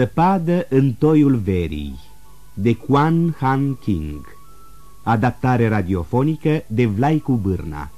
Zăpadă în toiul verii de Quan Han King. Adaptare radiofonică de Vlaicu Bârna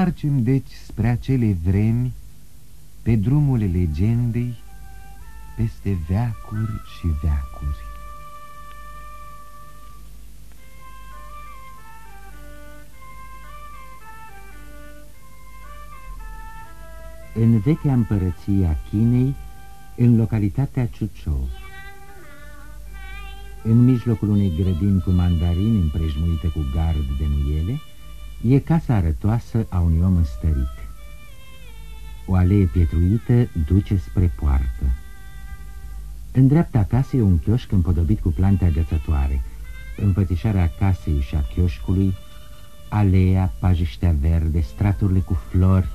întoarcem deci spre acele vremi, pe drumul legendei, peste veacuri și veacuri. În vechea împărăție a Chinei, în localitatea Ciuciou, în mijlocul unei grădini cu mandarini împrejmuite cu gard de nuiele, E casa arătoasă a unui om înstărit. O alee pietruită duce spre poartă. În casă e un chioșc împodobit cu plante agățătoare. Înfățișarea casei și a chioșcului, aleea, pajiștea verde, straturile cu flori,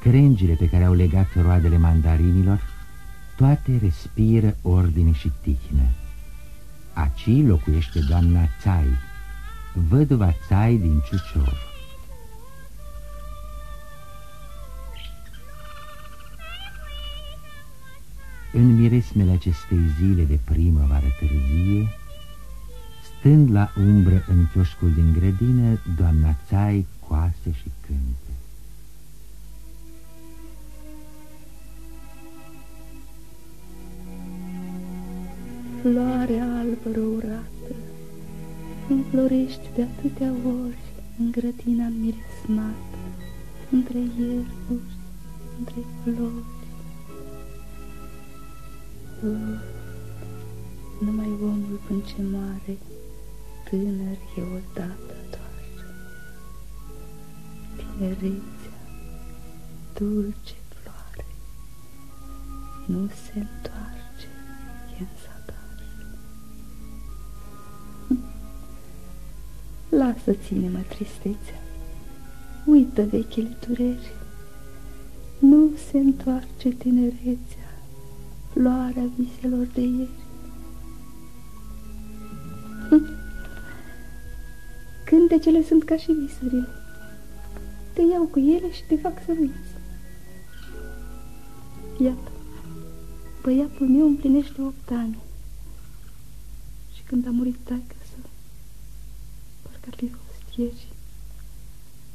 crengile pe care au legat roadele mandarinilor, toate respiră ordine și tihnă. Aci locuiește doamna Tsai, văduva Tsai din Ciuciov. În miresmele acestei zile de primăvară târzie, stând la umbră în chioșcul din grădină, doamna Țai coase și cântă. Floare albă răurată, înflorești de atâtea ori în grădina miresmată, între ierburi, între flori. Numai omul până ce moare, tânăr e odată doar. Tinerețea, dulce floare, nu se întoarce, e în zadar. Lasă, ține-mă tristețea, uită vechile dureri, nu se întoarce tinerețea, floarea viselor de ieri. Cântecele sunt ca și visurile. Te iau cu ele și te fac să uiți. Iată, băiatul meu împlinește opt ani. Și când a murit taică să, parcă ar fi fost ieri,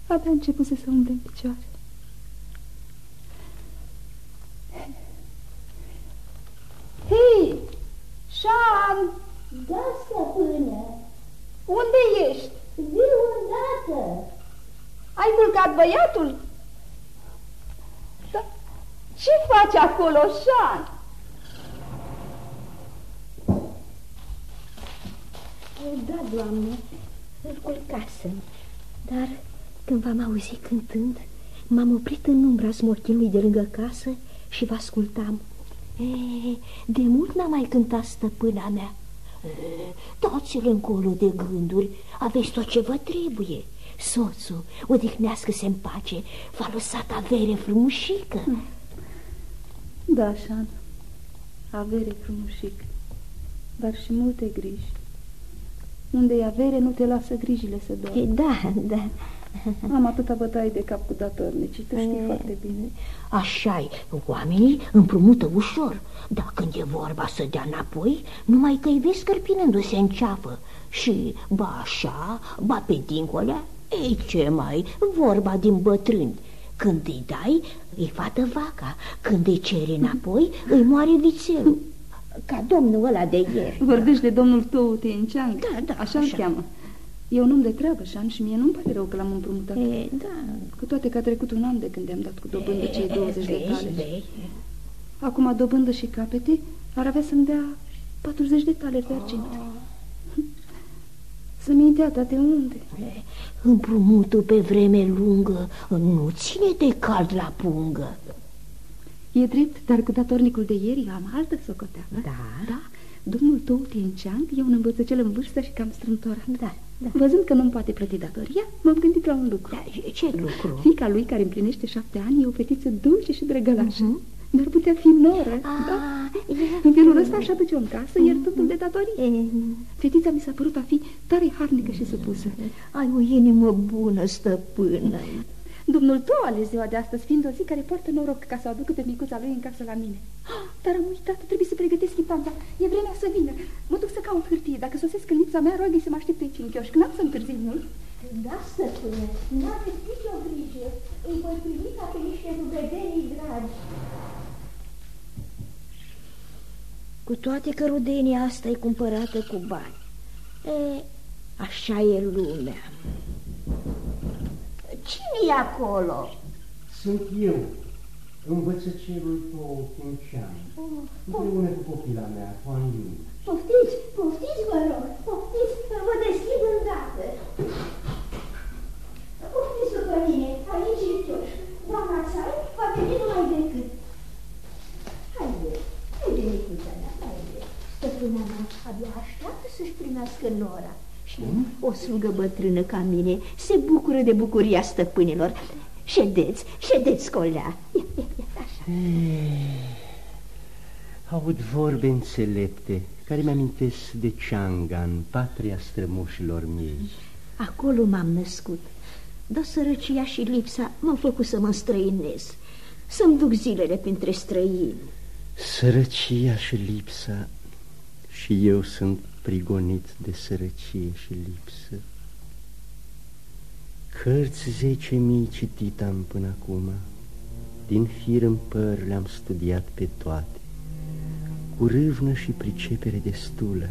abia început să se umble în picioare. Hei, Șan! Da, stăpână. Unde ești? Viu îndată. Ai culcat băiatul? Da. Ce faci acolo, Șan? Da, doamne, îl culcasem. Dar când v-am auzit cântând, m-am oprit în umbra smorchinului de lângă casă și vă ascultam. E, de mult n-a mai cântat stăpâna mea. Dați-l încolo de gânduri, aveți tot ce vă trebuie. Soțul, odihnească-se în pace, v-a lăsat avere frumușică. Hm. Da, Șan, avere frumușică, dar și multe griji. Unde e avere, nu te lasă grijile să doară. Da, da. Am atâta bătaie de cap cu datornicii, tu știi e... foarte bine. așa oamenii împrumută ușor, dar când e vorba să dea înapoi, numai că-i vezi scărpinându-se în ceafă. Și ba așa, ba pe dincolea, ei ce mai, vorba din bătrâni. Când îi dai, îi fată vaca, când îi ceri înapoi, îi moare vițelul. Ca domnul ăla de ieri. Vorbești de domnul tău Tenciang? Da, da, așa-l cheamă. E un om de treabă, Șan, și mie nu-mi pare rău că l-am împrumutat. E, da. Cu toate că a trecut un an de când i-am dat cu dobândă cei 20 vezi, de tale. Vezi. Acum dobândă și capete ar avea să-mi dea 40 de tale pe argint. Oh. Să-mi dea de unde? Împrumutul pe vreme lungă nu ține de cald la pungă. E drept, dar cu datornicul de ieri am altă socoteală. Da? Da. Domnul tău, Tienceang, e un învățăcel în vârstă și cam strâmtorat. Da, da. Văzând că nu-mi poate plăti datoria, m-am gândit la un lucru. Da, ce lucru? Fica lui, care împlinește șapte ani, e o fetiță dulce și drăgălașă. Mhm. Dar putea fi noră. Ah, Da? e- În felul ăsta așa duce-o în casă, iar totul de datorii. E, Fetița mi s-a părut a fi tare harnică și supusă. ai o inimă bună, stăpână. Domnul tău ale ziua de astăzi, fiind o zi care poartă noroc ca să o aducă pe micuța lui în casă la mine. Ah, Dar am uitat, trebuie să pregătesc chitanța. E vremea să vină. Mă duc să caut hârtie. Dacă sosesc în lipsa mea, rog să mă aștepte aici în chioșc. N-am să întârzi mult. Da, stăpână, n-aveți nicio grijă. Îi voi primi ca pe niște rubedenii dragi. Cu toate că rudenia asta e cumpărată cu bani. E, așa e lumea. Cine e acolo? Sunt eu, învățăcerul tău, Tincean, împreună cu copila mea, Huan Yu. Poftiți, poftiți, vă rog, poftiți, vă deschid îndată. Poftiți după mine, aici e chioș. Doamna Țai va veni numai decât. Haide, haide, micuța mea, haide. Stăpâna mea abia așteaptă să-și primească nora. Și o slugă bătrână ca mine se bucură de bucuria stăpânilor. Ședeți, ședeți, colea. Ia, ia, ia, așa. Aud vorbe înțelepte care mi-amintesc de Chang'an, patria strămoșilor mei. Acolo m-am născut, dar sărăcia și lipsa m-au făcut să mă străinez, să-mi duc zilele printre străini. Sărăcia și lipsa și eu sunt prigonit de sărăcie și lipsă. Cărți zece mii citit am până acum, din fir în păr le-am studiat pe toate, cu râvnă și pricepere destulă,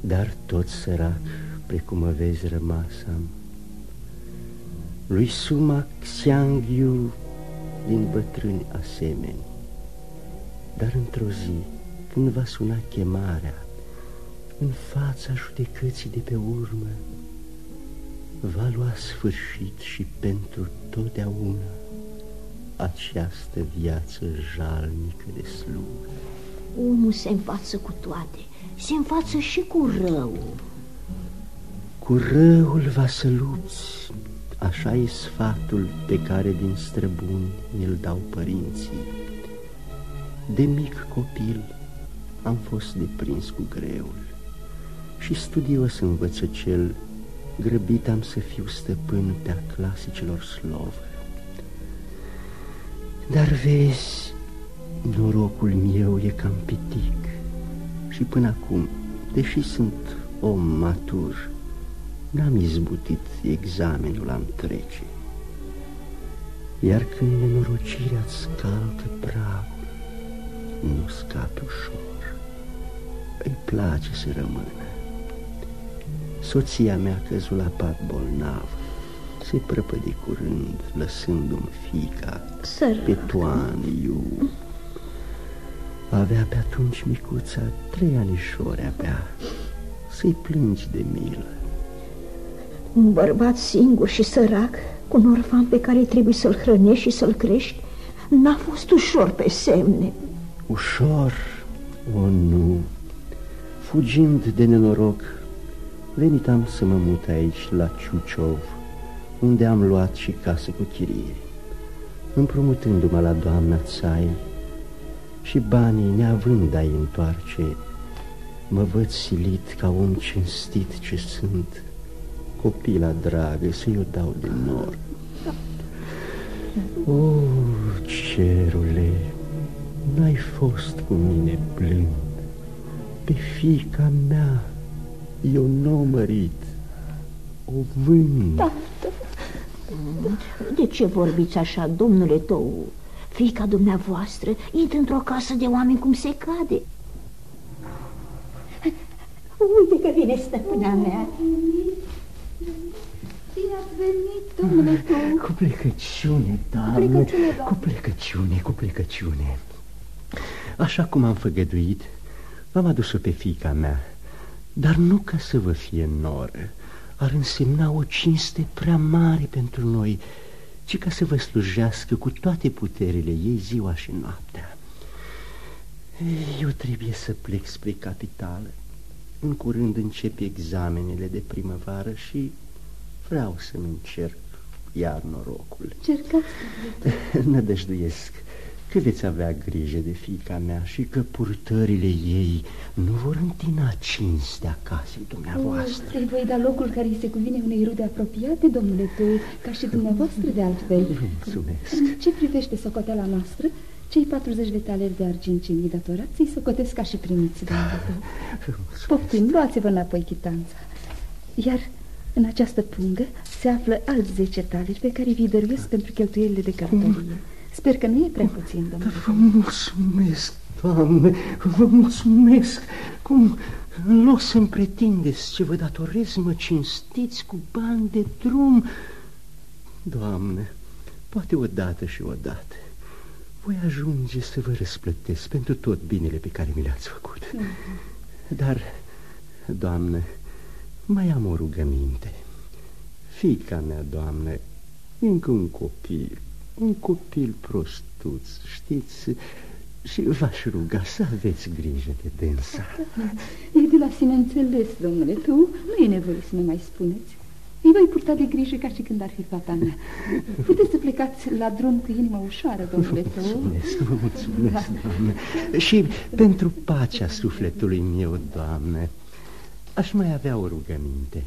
dar tot sărac, precum mă vezi rămas am. Lui Suma Xiangyu din bătrâni asemeni, dar într-o zi, când va suna chemarea, în fața judecății de pe urmă, va lua sfârșit și pentru totdeauna această viață jalnică de slugă. Omul se înfață cu toate, se înfață și cu rău. Cu răul va să lupți, așa e sfatul pe care din străbuni îl dau părinții. De mic copil am fost deprins cu greul și studios învățăcel, grăbit am să fiu stăpân pe a clasicilor slovă. Dar vezi, norocul meu e cam pitic și până acum, deși sunt om matur, n-am izbutit examenul am trece. Iar când nenorocirea îți scalcă pragul, nu scapi ușor. Îi place să rămână. Soția mea căzut la pat bolnav. Se prăpădi curând, lăsându-mi fica Sărac. pe toaniu. Avea pe atunci micuța trei anișori abia. Să-i plângi de milă. Un bărbat singur și sărac, cu un orfan pe care trebuie să-l hrănești și să-l crești, n-a fost ușor pe semne. Ușor, o nu, fugind de nenoroc, venit am să mă mut aici la Ciuciov, unde am luat și casă cu chirie, împrumutându-mă la doamna Țai și banii neavând a întoarce, mă văd silit ca om cinstit ce sunt, copila dragă să-i o dau de nor. O, cerule, n-ai fost cu mine blând, pe fica mea eu n-o mărit, o vând. Da. De ce vorbiți așa, domnule tău? Fica dumneavoastră intră într-o casă de oameni cum se cade. Uite că vine stăpâna mea. Bine ați venit, domnule tău. Cu plecăciune, doamnă, plecăciune, doamnă. cu plecăciune, cu plecăciune. Așa cum am făgăduit, v-am adus-o pe fica mea, dar nu ca să vă fie noră. Ar însemna o cinste prea mare pentru noi, ci ca să vă slujească cu toate puterile ei ziua și noaptea. Eu trebuie să plec spre capitală. În curând încep examenele de primăvară și vreau să-mi încerc iar norocul. Cercați, Nădăjduiesc că veți avea grijă de fica mea și că purtările ei nu vor întina cinstea casei dumneavoastră. Îi voi da locul care îi se cuvine unei rude apropiate, domnule tău, ca și dumneavoastră de altfel. Mulțumesc. În ce privește socoteala noastră, cei 40 de taleri de argint ce mi datorați îi socotesc ca și primiți, domnule tău. Poftim, luați-vă înapoi chitanța. Iar în această pungă se află alți 10 taleri pe care vi dăruiesc pentru cheltuielile de călătorie. Sper că nu e prea puțin, domnule. Vă mulțumesc, doamne, vă mulțumesc. Cum în loc să-mi pretindeți ce vă datorez, mă cinstiți cu bani de drum. Doamne, poate odată și odată voi ajunge să vă răsplătesc pentru tot binele pe care mi l-ați făcut. Dar, doamne, mai am o rugăminte. Fica mea, doamne, încă un copil, un copil prostuț, știți, și v-aș ruga să aveți grijă de dânsa. E de la sine înțeles, domnule, tu nu e nevoie să ne mai spuneți. Îi voi purta de grijă ca și când ar fi fata mea. Puteți să plecați la drum cu inima ușoară, domnule tău. Mulțumesc, vă mulțumesc, doamne. Și pentru pacea sufletului meu, doamne, aș mai avea o rugăminte.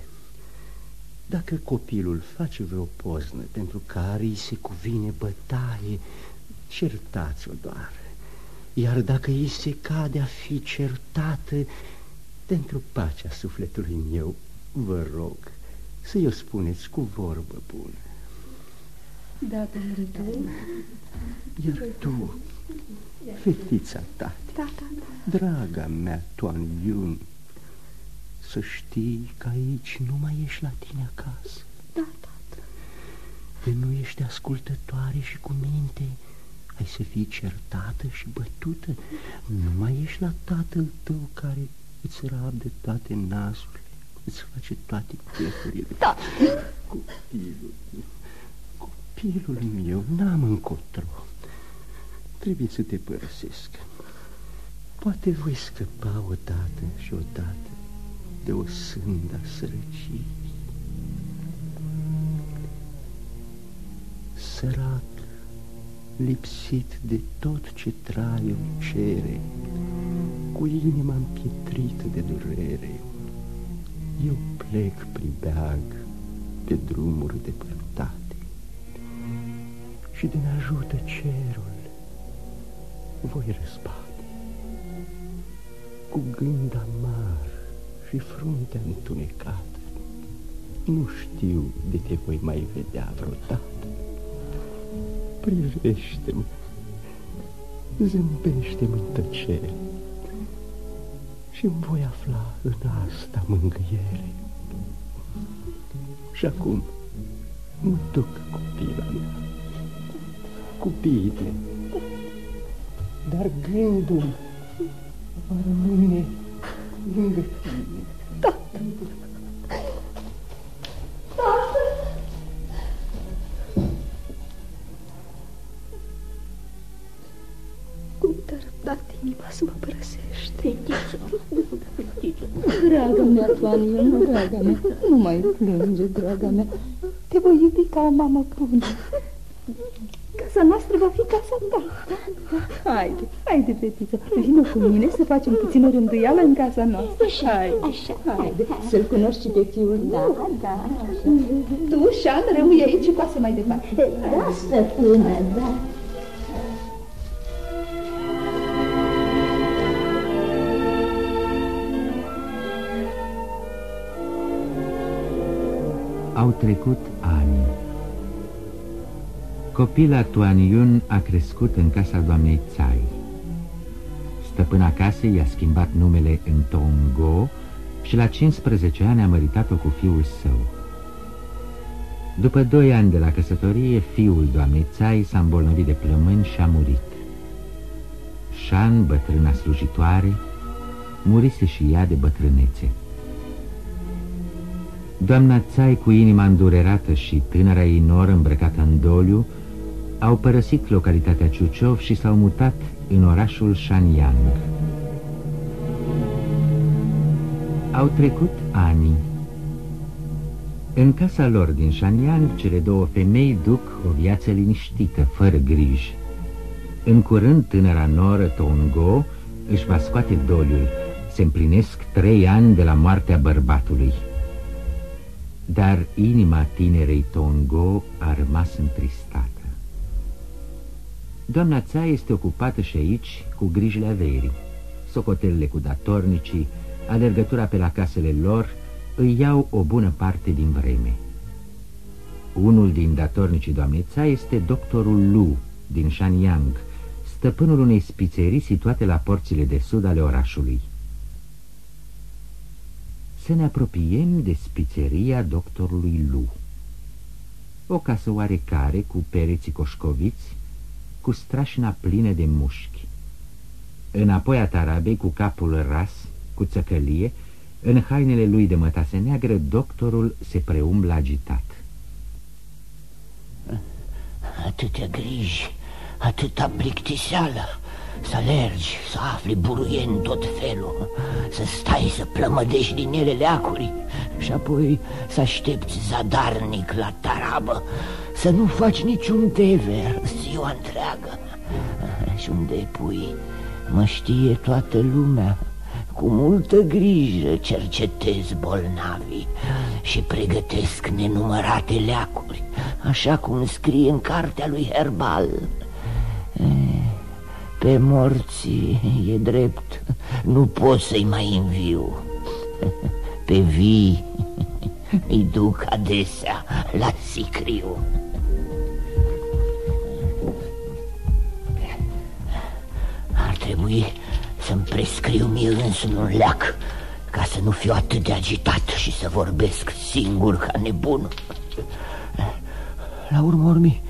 Dacă copilul face vreo poznă pentru care îi se cuvine bătaie, certați-o doar. Iar dacă îi se cade a fi certată, pentru pacea sufletului meu, vă rog să-i o spuneți cu vorbă bună. Da, domnule tău. Iar tu, fetița tati, Da, da, da. draga mea Toan Yun, să știi că aici nu mai ești la tine acasă. Da, da, da. De nu ești ascultătoare și cu minte, ai să fii certată și bătută. Nu mai ești la tatăl tău care îți rabde toate nasurile, îți face toate chefurile. Da. Copilul, copilul meu, n-am încotro. Trebuie să te părăsesc. Poate voi scăpa odată și odată de o sânda sărăciei. Sărac, lipsit de tot ce traiul cere, cu inima împietrită de durere, eu plec pribeag pe drumuri depărtate și din ajută cerul voi răzbate cu gând amar și fruntea întunecată. Nu știu de te voi mai vedea vreodată. Privește-mă, zâmbește-mi în tăcere și îmi voi afla în asta mângâiere. Și acum mă duc copila mea, cu bine, dar gândul va rămâne lângă tine. Cum te-a răbdat inima să mă părăsești? Draga mea, Toaniu, draga mea, nu mai plânge, draga mea. Te voi iubi ca o mamă bună. Casa noastră va fi casa ta. Haide, haide, fetiță, vină cu mine să facem puțin o rânduială în casa noastră. Haide, așa, haide, să-l cunoști și pe fiul Da, da, Tu, Șan, rămâi aici și pasă mai departe. Da, stăpână, da. Au trecut ani. Copila Tuan Yun a crescut în casa doamnei Tsai. Stăpâna casei i-a schimbat numele în Tongo și la 15 ani a măritat-o cu fiul său. După doi ani de la căsătorie, fiul doamnei Tsai s-a îmbolnăvit de plămâni și a murit. Shan, bătrâna slujitoare, murise și ea de bătrânețe. Doamna Țai, cu inima îndurerată și tânăra ei noră îmbrăcată în doliu, au părăsit localitatea Ciuciov și s-au mutat în orașul Shanyang. Au trecut ani. În casa lor din Shanyang, cele două femei duc o viață liniștită, fără griji. În curând, tânăra noră Tongo își va scoate doliul. Se împlinesc trei ani de la moartea bărbatului. Dar inima tinerei Tongo a rămas întristată. Doamna Ța este ocupată și aici cu grijile averii. Socotelele cu datornicii, alergătura pe la casele lor, îi iau o bună parte din vreme. Unul din datornicii doamnei Ța este doctorul Lu din Shanyang, stăpânul unei spițerii situate la porțile de sud ale orașului. Să ne apropiem de spițeria doctorului Lu. O casă oarecare cu pereții coșcoviți, cu strașina plină de mușchi. Înapoi a tarabei, cu capul ras, cu țăcălie, în hainele lui de mătase neagră, doctorul se preumblă agitat. Atâtea griji, atâta plictiseală, să alergi, să afli buruieni tot felul, să stai să plămădești din ele leacuri și apoi să aștepți zadarnic la tarabă, să nu faci niciun dever ziua întreagă. Și unde pui, mă știe toată lumea, cu multă grijă cercetez bolnavii și pregătesc nenumărate leacuri, așa cum scrie în cartea lui Herbal. Pe morții, e drept, nu pot să-i mai înviu. Pe vii îi duc adesea la sicriu. Ar trebui să-mi prescriu mie însumi un leac Ca să nu fiu atât de agitat și să vorbesc singur ca nebun La urmă urmi,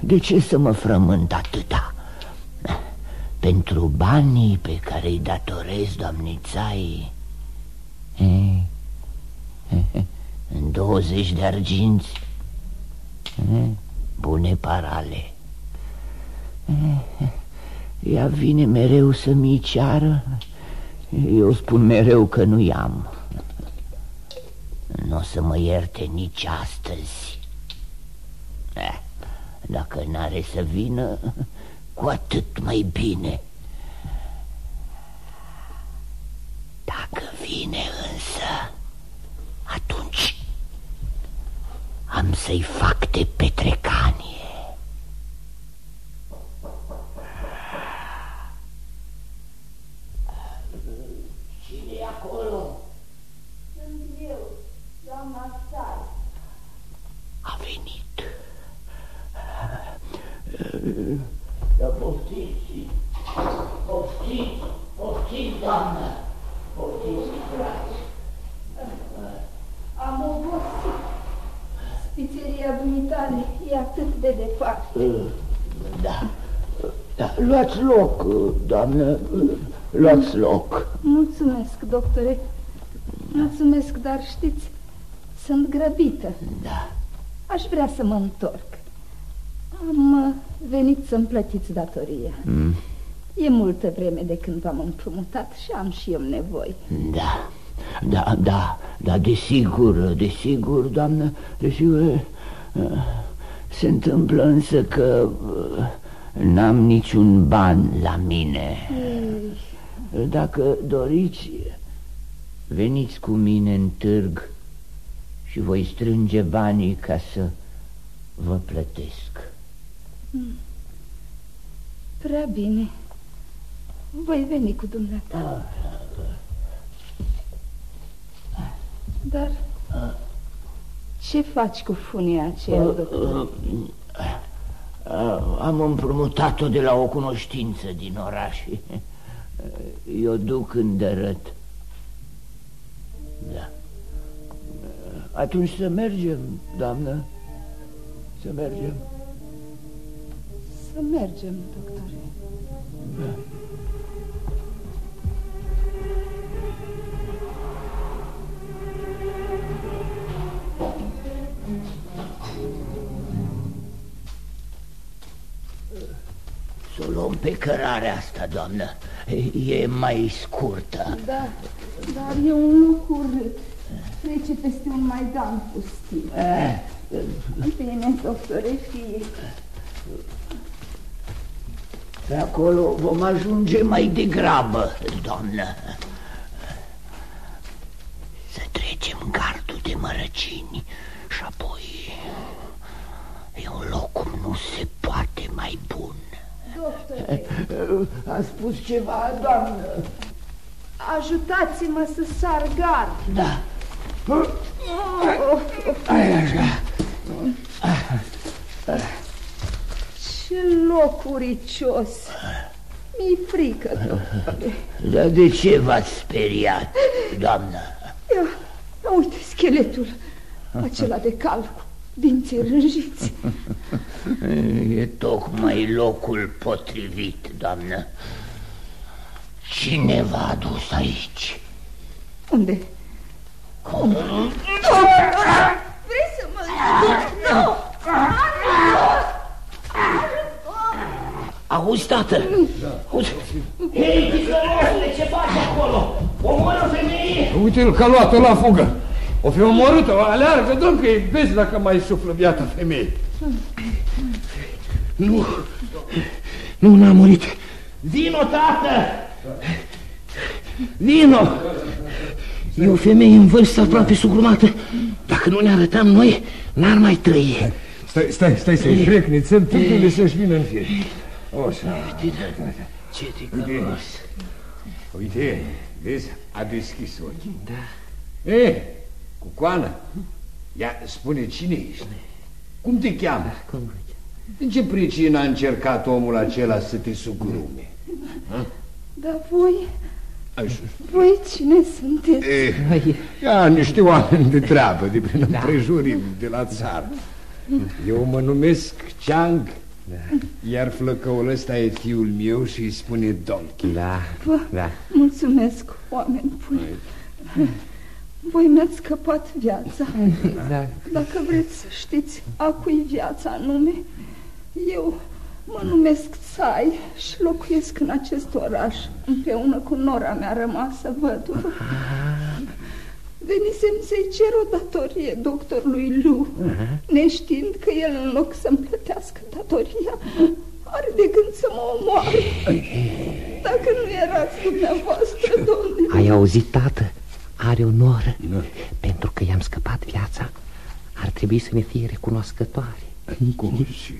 de ce să mă frământ atâta? Pentru banii pe care îi datorez doamnițai În 20 de arginți. Bune parale. Ea vine mereu să-mi ceară Eu spun mereu că nu i-am. Nu o să mă ierte nici astăzi. Eh, Dacă n-are să vină, cu atât mai bine. Dacă vine însă, atunci am să-i fac de petrecanie. Da poftiți, poftiți, poftiți, doamnă, poftiți, frați. Am obosit. Spițeria dumitale e atât de departe. Da, da, luați loc, doamnă, luați loc. Mulțumesc, doctore. Mulțumesc, dar știți, sunt grăbită. Da. Aș vrea să mă întorc. Am uh, venit să-mi plătiți datoria. Mm. E multă vreme de când v-am împrumutat și am și eu nevoi. Da, da, da, da, desigur, desigur, doamnă, desigur, uh, se întâmplă însă că uh, n-am niciun ban la mine. Ei. Dacă doriți, veniți cu mine în târg și voi strânge banii ca să vă plătesc. Prea bine. Voi veni cu dumneata. Dar ce faci cu funia aceea, doctor? Am împrumutat-o de la o cunoștință din oraș. Eu duc în dărât. Da. Atunci să mergem, doamnă. Să mergem. Să mergem, doctore. Pe cărarea asta, doamnă. E mai scurtă. Da, dar e un lucru urât. Trece peste un maidan pustiu. Eh. Bine, doctore, fie. Pe acolo vom ajunge mai degrabă, doamnă. Să trecem gardul de mărăcini și apoi e un loc cum nu se poate mai bun. Doctore. A spus ceva, doamnă. Ajutați-mă să sar gard. Da. Hai așa. Ce loc uricios. Mi-e frică, doctore. Dar de ce v-ați speriat, doamnă? Ia, ia uite scheletul acela de cal cu dinții rânjiți. E tocmai locul potrivit, doamnă. Cine v-a adus aici? Unde? Cum? Vrei să mă... Nu! Auzi, tată? Auzi? Hei, ticăloșule, ce faci acolo? Omoră femeie! Uite-l că a luat-o la fugă. O fi omorâtă, aleargă, domn, că e vezi dacă mai suflă viața femeie. Nu, nu n-a murit. Vino, tată! Vino! E o femeie în vârstă aproape sugrumată. Dacă nu ne arătam noi, n-ar mai trăi. Stai, stai, stai să-i frecnițăm tâmpile să-și vină în fire. O, să... Ce ticălos. Uite, vezi, a deschis ochii. Da. E, cu coană. Ia, spune cine ești? Cum te cheamă? Cum Din ce pricină a încercat omul acela să te sugrume? Dar voi... Voi cine sunteți? E, ia niște oameni de treabă de prin da. împrejurim de la țară. Eu mă numesc Ceang, da. iar flăcăul ăsta e fiul meu și îi spune Donchi. Da, Vă da. mulțumesc, oameni buni. Voi mi-ați scăpat viața. Da. Dacă vreți să știți a cui viața anume, eu mă numesc Tsai și locuiesc în acest oraș, împreună cu nora mea rămasă văduvă. Venisem să-i cer o datorie doctorului Lu, neștiind că el, în loc să-mi plătească datoria, are de gând să mă omoare. Dacă nu erați dumneavoastră, domnule... Ai auzit, tată? Are o noră. Pentru că i-am scăpat viața, ar trebui să ne fie recunoscătoare. Cum și...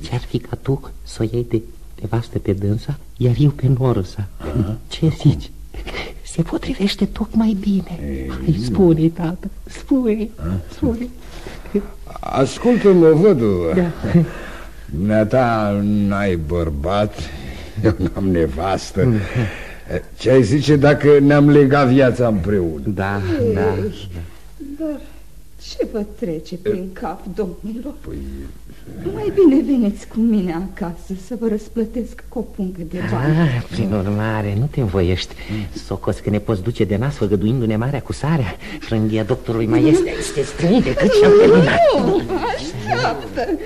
Ce-ar fi ca tu să o iei de nevastă pe dânsa, iar eu pe noră sa? Ce zici? Se potrivește tocmai bine. Hai, spune, tată, spune, spune. Ascultă-mă, vădu. Da. Dumneata n-ai bărbat, eu n-am nevastă. Ce ai zice dacă ne-am legat viața împreună? Da, da. Dar ce vă trece prin cap, domnilor? Păi... Mai bine veniți cu mine acasă să vă răsplătesc cu o pungă de bani. Ah, prin urmare, nu te învoiești. Socos că ne poți duce de nas făgăduindu-ne marea cu sarea. Frânghia doctorului mai este, este strâng decât ce-am terminat. Nu, așteaptă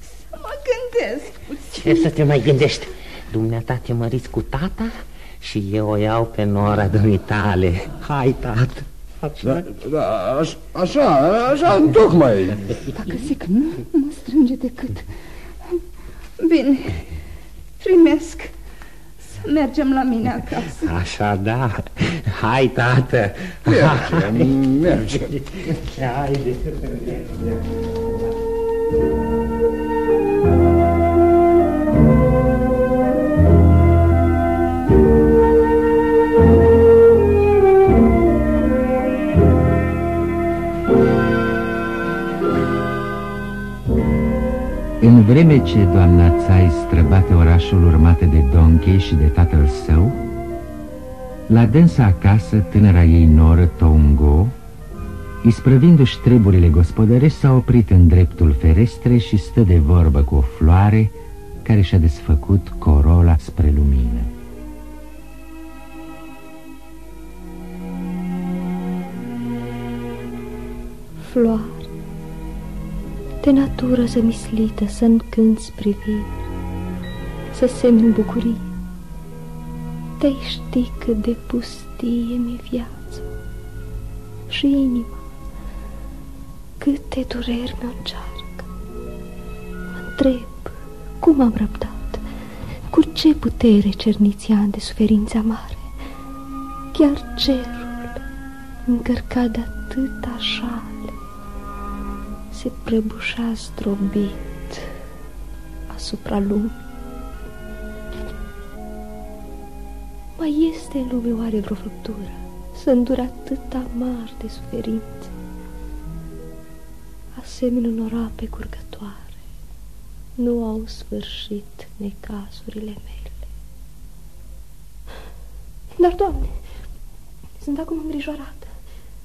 să mă gândesc puțin. Ce să te mai gândești? Dumneata te măriți cu tata și eu o iau pe nora dumitale. Hai, tată. Da, da, aș, așa, așa, tocmai. Dacă zic nu, mă strânge decât. Bine, primesc să mergem la mine acasă. Așa, da. Hai, tată. Mergem, mergem. Haide. În vreme ce doamna Tsai străbate orașul urmate de Donkey și de tatăl său, la dânsa acasă, tânăra ei noră Tongo, isprăvindu-și treburile gospodărești, s-a oprit în dreptul ferestre și stă de vorbă cu o floare care și-a desfăcut corola spre lumină. Floare, de natură zămislită să încânți priviri, să semn bucurie. Te știi cât de pustie mi viața și inima, câte dureri mă încearcă. Mă întreb cum am răbdat, cu ce putere cerniți ani de suferință mare. Chiar cerul, încărcat de atâta șale, se prăbușa zdrobit asupra lumii. Mai este în lume oare vreo făptură să îndure atâta mari de suferințe? Asemenea unor ape curgătoare, nu au sfârșit necazurile mele. Dar, Doamne, sunt acum îngrijorată.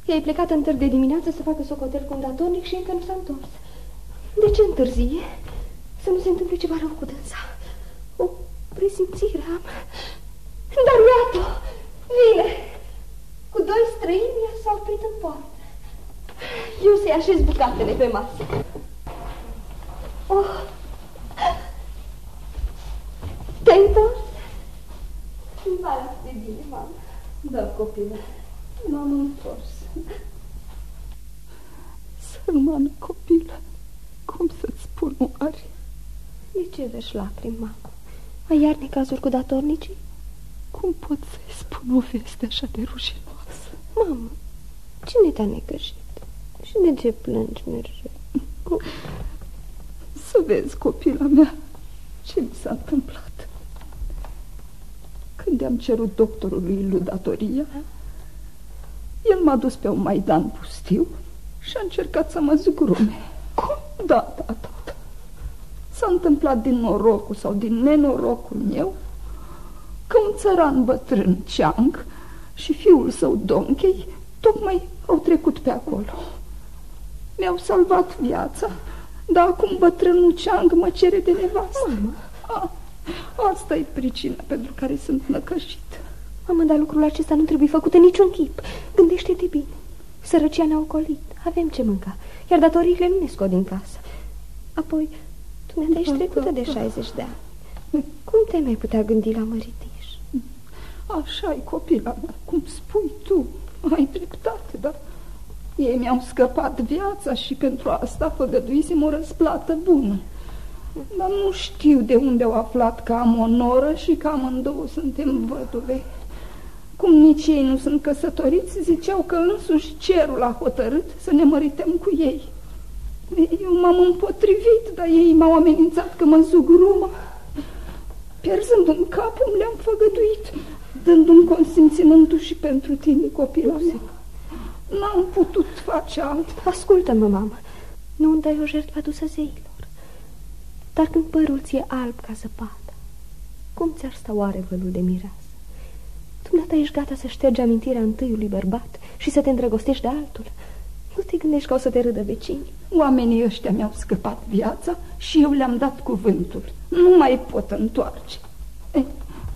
Ea e plecat în de dimineață să facă socotel cu un datornic și încă nu s-a întors. De ce întârzie? Să nu se întâmple ceva rău cu dânsa. O presimțire am. Dar iată, vine. Cu doi străini s-a oprit în poartă. Eu să-i așez bucatele pe masă. Oh. Te-ai întors? Îmi pare de bine, mamă. Da, copile, m-am întors. Sărmană copilă, cum să-ți spun oare? De ce vezi lacrimi, mamă? Ai iar necazuri cu datornicii? Cum pot să-i spun o veste așa de rușinoasă? Mamă, cine te-a necăjit? Și de ce plângi mereu? Să vezi, copila mea, ce mi s-a întâmplat. Când am cerut doctorului ludatoria, el m-a dus pe un maidan pustiu și a încercat să mă zgurume. Cum? Da, da, da, da. S-a întâmplat din norocul sau din nenorocul meu că un țăran bătrân, Ceang, și fiul său, Donchei, tocmai au trecut pe acolo. Mi-au salvat viața, dar acum bătrânul Ceang mă cere de nevastă. Mamă. asta e pricina pentru care sunt năcășit. Mamă, dar lucrul acesta nu trebuie făcut în niciun chip. Gândește-te bine. Sărăcia ne-a ocolit, avem ce mânca, iar datoriile nu ne scot din casă. Apoi, tu mi-a ești trecută de 60 de ani. Cum te mai putea gândi la măritiș? așa e copila mea, cum spui tu, ai dreptate, dar ei mi-au scăpat viața și pentru asta făgăduisem o răsplată bună. Dar nu știu de unde au aflat că am o noră și că amândouă suntem văduve. Cum nici ei nu sunt căsătoriți, ziceau că însuși cerul a hotărât să ne mărităm cu ei. Eu m-am împotrivit, dar ei m-au amenințat că mă zugrumă. Pierzând un capul, le-am făgăduit, dându-mi consimțământul și pentru tine, copila mea. N-am putut face alt. Ascultă-mă, mamă, nu îmi dai o jertfă adusă zeilor. Dar când părul ți-e alb ca zăpadă, cum ți-ar sta oare vălul de mireasă? Dumneata ești gata să ștergi amintirea întâiului bărbat și să te îndrăgostești de altul. Nu te gândești că o să te râdă vecinii? Oamenii ăștia mi-au scăpat viața și eu le-am dat cuvântul. Nu mai pot întoarce. E,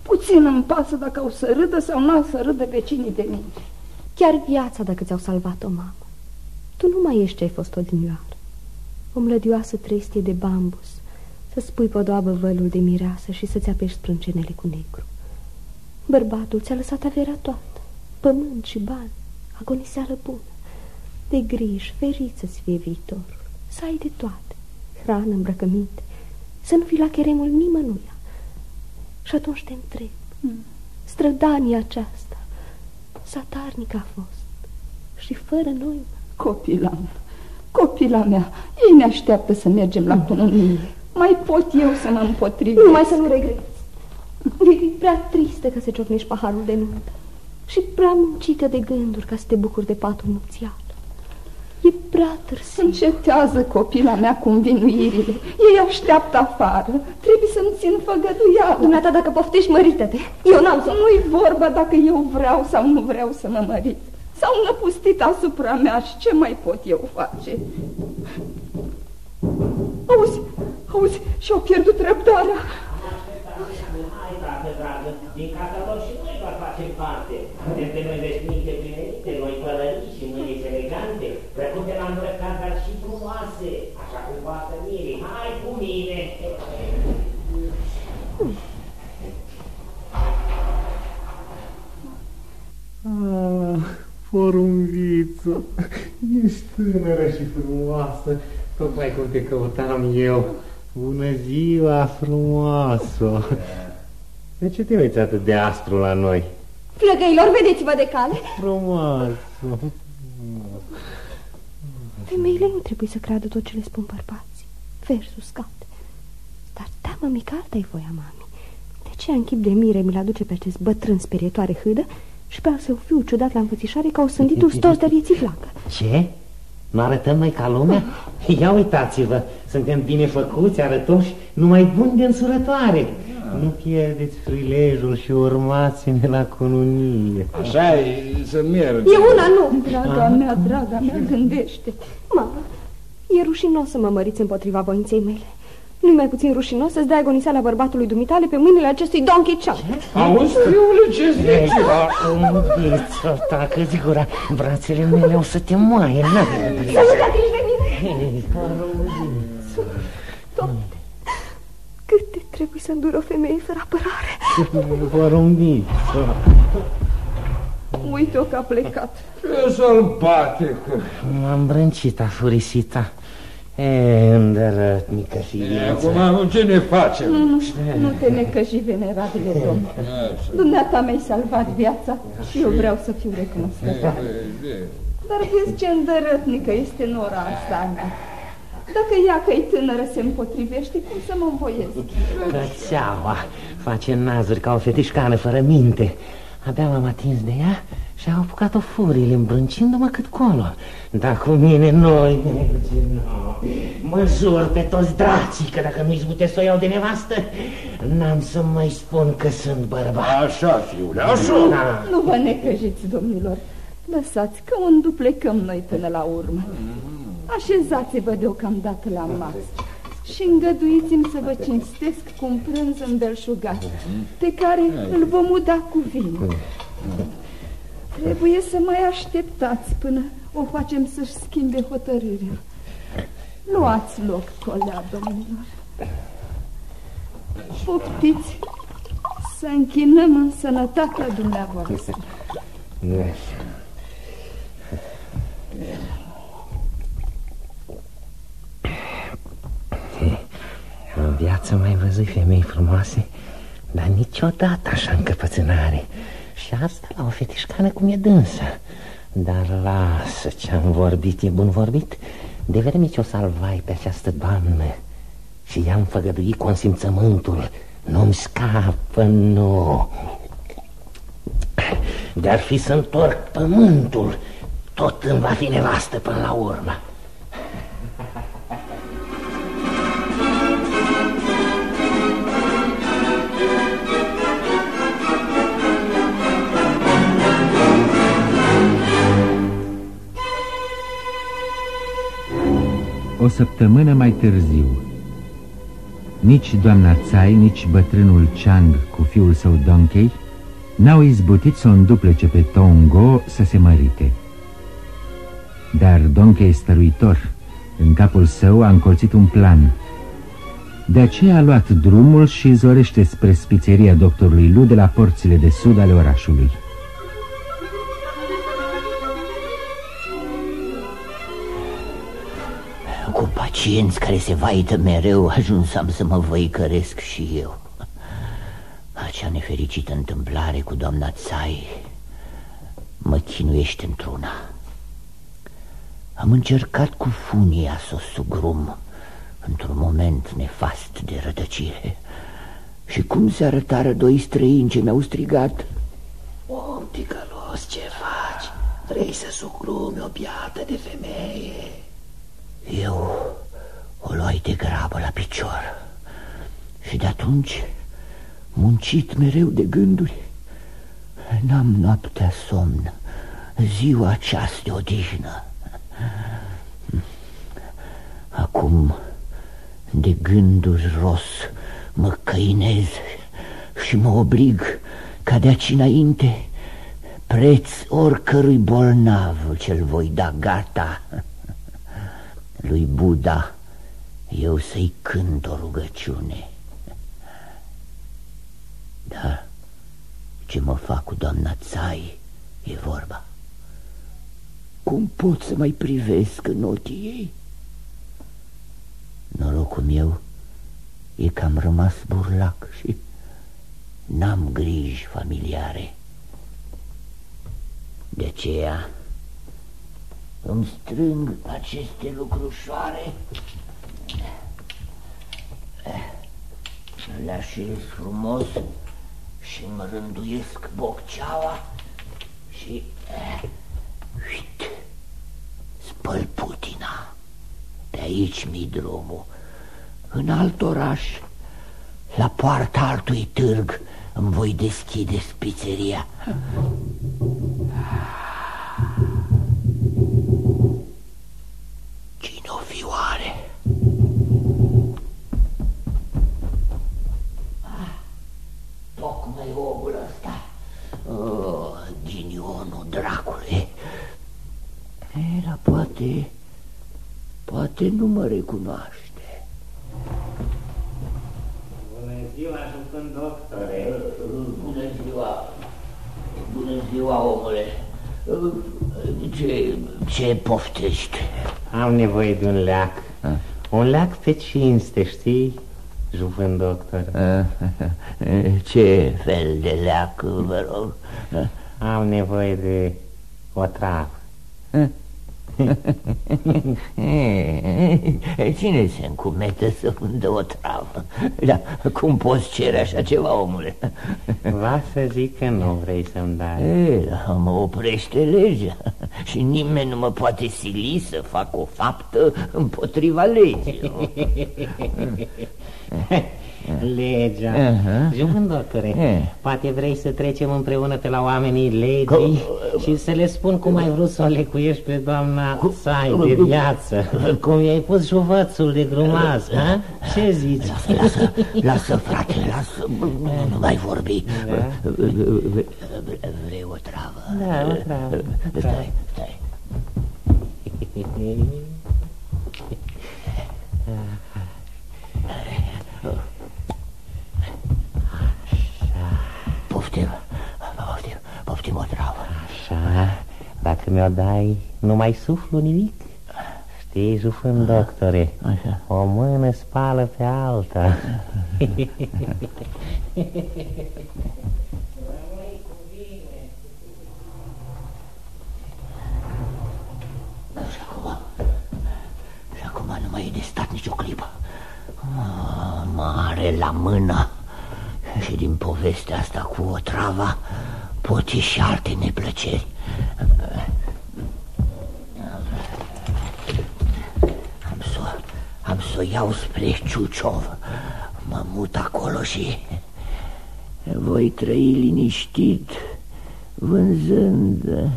puțin îmi pasă dacă o să râdă sau nu o să râdă vecinii de mine. Chiar viața dacă ți-au salvat-o, mamă. Tu nu mai ești ce ai fost odinioară. O mlădioasă trestie de bambus, să spui podoabă vălul de mireasă și să-ți apești sprâncenele cu negru. Bărbatul ți-a lăsat averea toată, pământ și bani, agoniseală bună. De griji, ferit să-ți fie viitorul, să ai de toate, hrană, îmbrăcăminte, să nu fii la cheremul nimănuia. Și atunci te întreb, mm. strădania aceasta, satarnică a fost și fără noi... Copila mea, copila mea, ei ne așteaptă să mergem la cununie. Mai pot eu să mă împotrivesc? Numai să nu regreți. E prea tristă că se ciocnești paharul de nuntă și prea muncită de gânduri ca să te bucuri de patul nupțial. E prea târziu. Încetează copila mea cu învinuirile. Ei așteaptă afară. Trebuie să-mi țin făgăduială. Dumneata, dacă poftești, mărită-te. Eu n-am să... Nu-i vorba dacă eu vreau sau nu vreau să mă mărit. S-au năpustit asupra mea și ce mai pot eu face? Auzi, auzi, și-au pierdut răbdarea. Hai, tată dragă, din casa lor și noi doar facem parte. Suntem înveșnite plinite, noi pălăriți și mâini elegante, plăcute la îmbrăcat, dar și frumoase, așa cum poate mirii. Hai cu mine! Ah, porumbiță, ești tânără și frumoasă, tocmai cum te căutam eu. Bună ziua, frumoasă! De ce te uiți atât de aspru la noi? Flăgăilor, vedeți-vă de cale! Frumoasă! Femeile nu trebuie să creadă tot ce le spun bărbații. Versus scate. Dar teamă mică alta e voia mami. De ce în chip de mire mi-l aduce pe acest bătrân sperietoare hâdă și pe al său fiu ciudat la înfățișare ca o sânditul stos de vieții flacă? Ce? Nu arătăm noi ca lumea? Ia uitați-vă, suntem bine făcuți, arătoși, numai buni de însurătoare. Nu pierdeți prilejul și urmați-ne la cununie. Așa e să merg. E una nu, draga mea, draga mea, gândește. Mama, e rușinos să mă măriți împotriva voinței mele. Nu-i mai puțin rușinos să-ți dai agoniseala bărbatului dumitale pe mâinile acestui Don Chan. Auzi, fiule, ce zici? Îmbiță, tacă gura, brațele mele o să te moaie, n-am Să nu te atingi de mine! Doamne, cât de trebuie să îndur o femeie fără apărare? Porumbiță. Uite-o că a plecat. Ce sălbatică. M-am brâncit, afurisita. E, îndărătnică E, ființă. Acum, ce ne facem? Nu, nu, nu te necăji, venerabile domn. Dumneata mi-ai salvat viața și eu vreau să fiu recunoscătoare. Dar vezi ce îndărătnică este nora asta a mea. Dacă ea că e tânără se împotrivește, cum să mă învoiesc? Cățeaua face nazuri ca o fetișcană fără minte. Abia m-am atins de ea și au apucat-o furile, îmbrâncindu-mă cât colo. Dar cu mine noi merge, no. Mă jur pe toți dracii că dacă nu izbutesc să o iau de nevastă, n-am să mai spun că sunt bărbat. Așa, fiule, așa. Da. Nu vă necăjiți, domnilor. Lăsați că unde plecăm noi până la urmă. Așezați-vă deocamdată la masă și îngăduiți-mi să vă cinstesc cu un prânz îmbelșugat, pe care îl vom uda cu vin. Trebuie să mai așteptați până o facem să-și schimbe hotărârea. Luați loc, colea, domnilor. Poftiți să închinăm în sănătatea dumneavoastră. În viață mai văzut femei frumoase, dar niciodată așa încăpățânare. Și asta la o fetișcană cum e dânsă. Dar lasă ce-am vorbit, e bun vorbit. De vreme ce o salvai pe această doamnă și i-am făgăduit consimțământul, nu-mi scapă, nu. De-ar fi să întorc pământul, tot îmi va fi nevastă până la urmă. O săptămână mai târziu. Nici doamna Tsai, nici bătrânul Chang cu fiul său Donkey N-au izbutit să o înduplece pe Tongo să se mărite. Dar Donkey stăruitor În capul său a încolțit un plan. De aceea a luat drumul și zorește spre spițeria doctorului Lu De la porțile de sud ale orașului pacienți care se vaită mereu Ajunsam să mă văicăresc și eu Acea nefericită întâmplare cu doamna Tsai Mă chinuiește într-una Am încercat cu funia să o sugrum Într-un moment nefast de rătăcire Și cum se arătară doi străini ce mi-au strigat Om ticălos, ce faci? Vrei să sugrumi o piată de femeie? Eu o luai de grabă la picior. Și de atunci muncit mereu de gânduri N-am noaptea somn, ziua ceas de odihnă. Acum de gânduri ros mă căinez și mă oblig ca de aici înainte Preț oricărui bolnav ce-l voi da gata lui Buddha eu să-i cânt o rugăciune. Da, ce mă fac cu doamna Tsai e vorba. cum pot să mai privesc în ochii ei? Norocul meu e că am rămas burlac și n-am griji familiare. De aceea îmi strâng aceste lucrușoare le așez frumos și îmi rânduiesc bocceaua și uite, spăl putina. De aici mi drumul. În alt oraș, la poarta altui târg, îmi voi deschide spițeria. Cine Oh, ghinionul dracului. Era poate, poate nu mă recunoaște. Bună ziua, jucând doctore. Bună ziua. Bună ziua, omule. Ce, ce poftești? Am nevoie de un leac. Un leac pe cinste, știi? Juvând doctor. Ce fel de leac, vă rog? Am nevoie de o travă. Cine se încumetă să vândă o travă? Da, cum poți cere așa ceva, omule? Va să zic că nu vrei să-mi dai. E, da, mă oprește legea și nimeni nu mă poate sili să fac o faptă împotriva legii. Legea. Uh -huh. Juvând, doctore, Eh. poate vrei să trecem împreună pe la oamenii legii și să le spun cum ai vrut să o lecuiești pe doamna Sai de viață. Cum i-ai pus juvățul de grumaz, ha? Ce zici? Lasă, lasă, lasă, frate, lasă, nu, nu mai vorbi. Da. Vrei o travă? Da, o travă. Stai, stai. Poftim, poftim, poftim o travă. Așa, dacă mi-o dai, nu mai suflu nimic. Știi, jufând, doctore, Așa. o mână spală pe alta. Și acum, și acum nu mai e de stat nicio clipă. Ah, Mare la mână. Și din povestea asta cu o trava pot ieși alte neplăceri. Am să, am să o iau spre Ciuciov. Mă mut acolo și voi trăi liniștit vânzând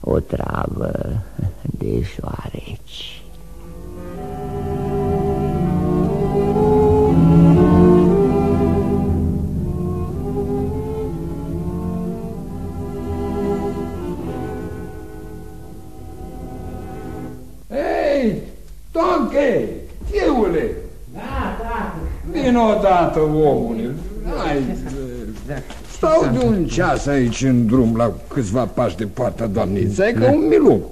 o travă de șoareci. Ei, Tonche, fiule! Da, da. Vino odată, omule. Hai, stau de un ceas aici în drum la câțiva pași de poarta doamniței, ca un milu.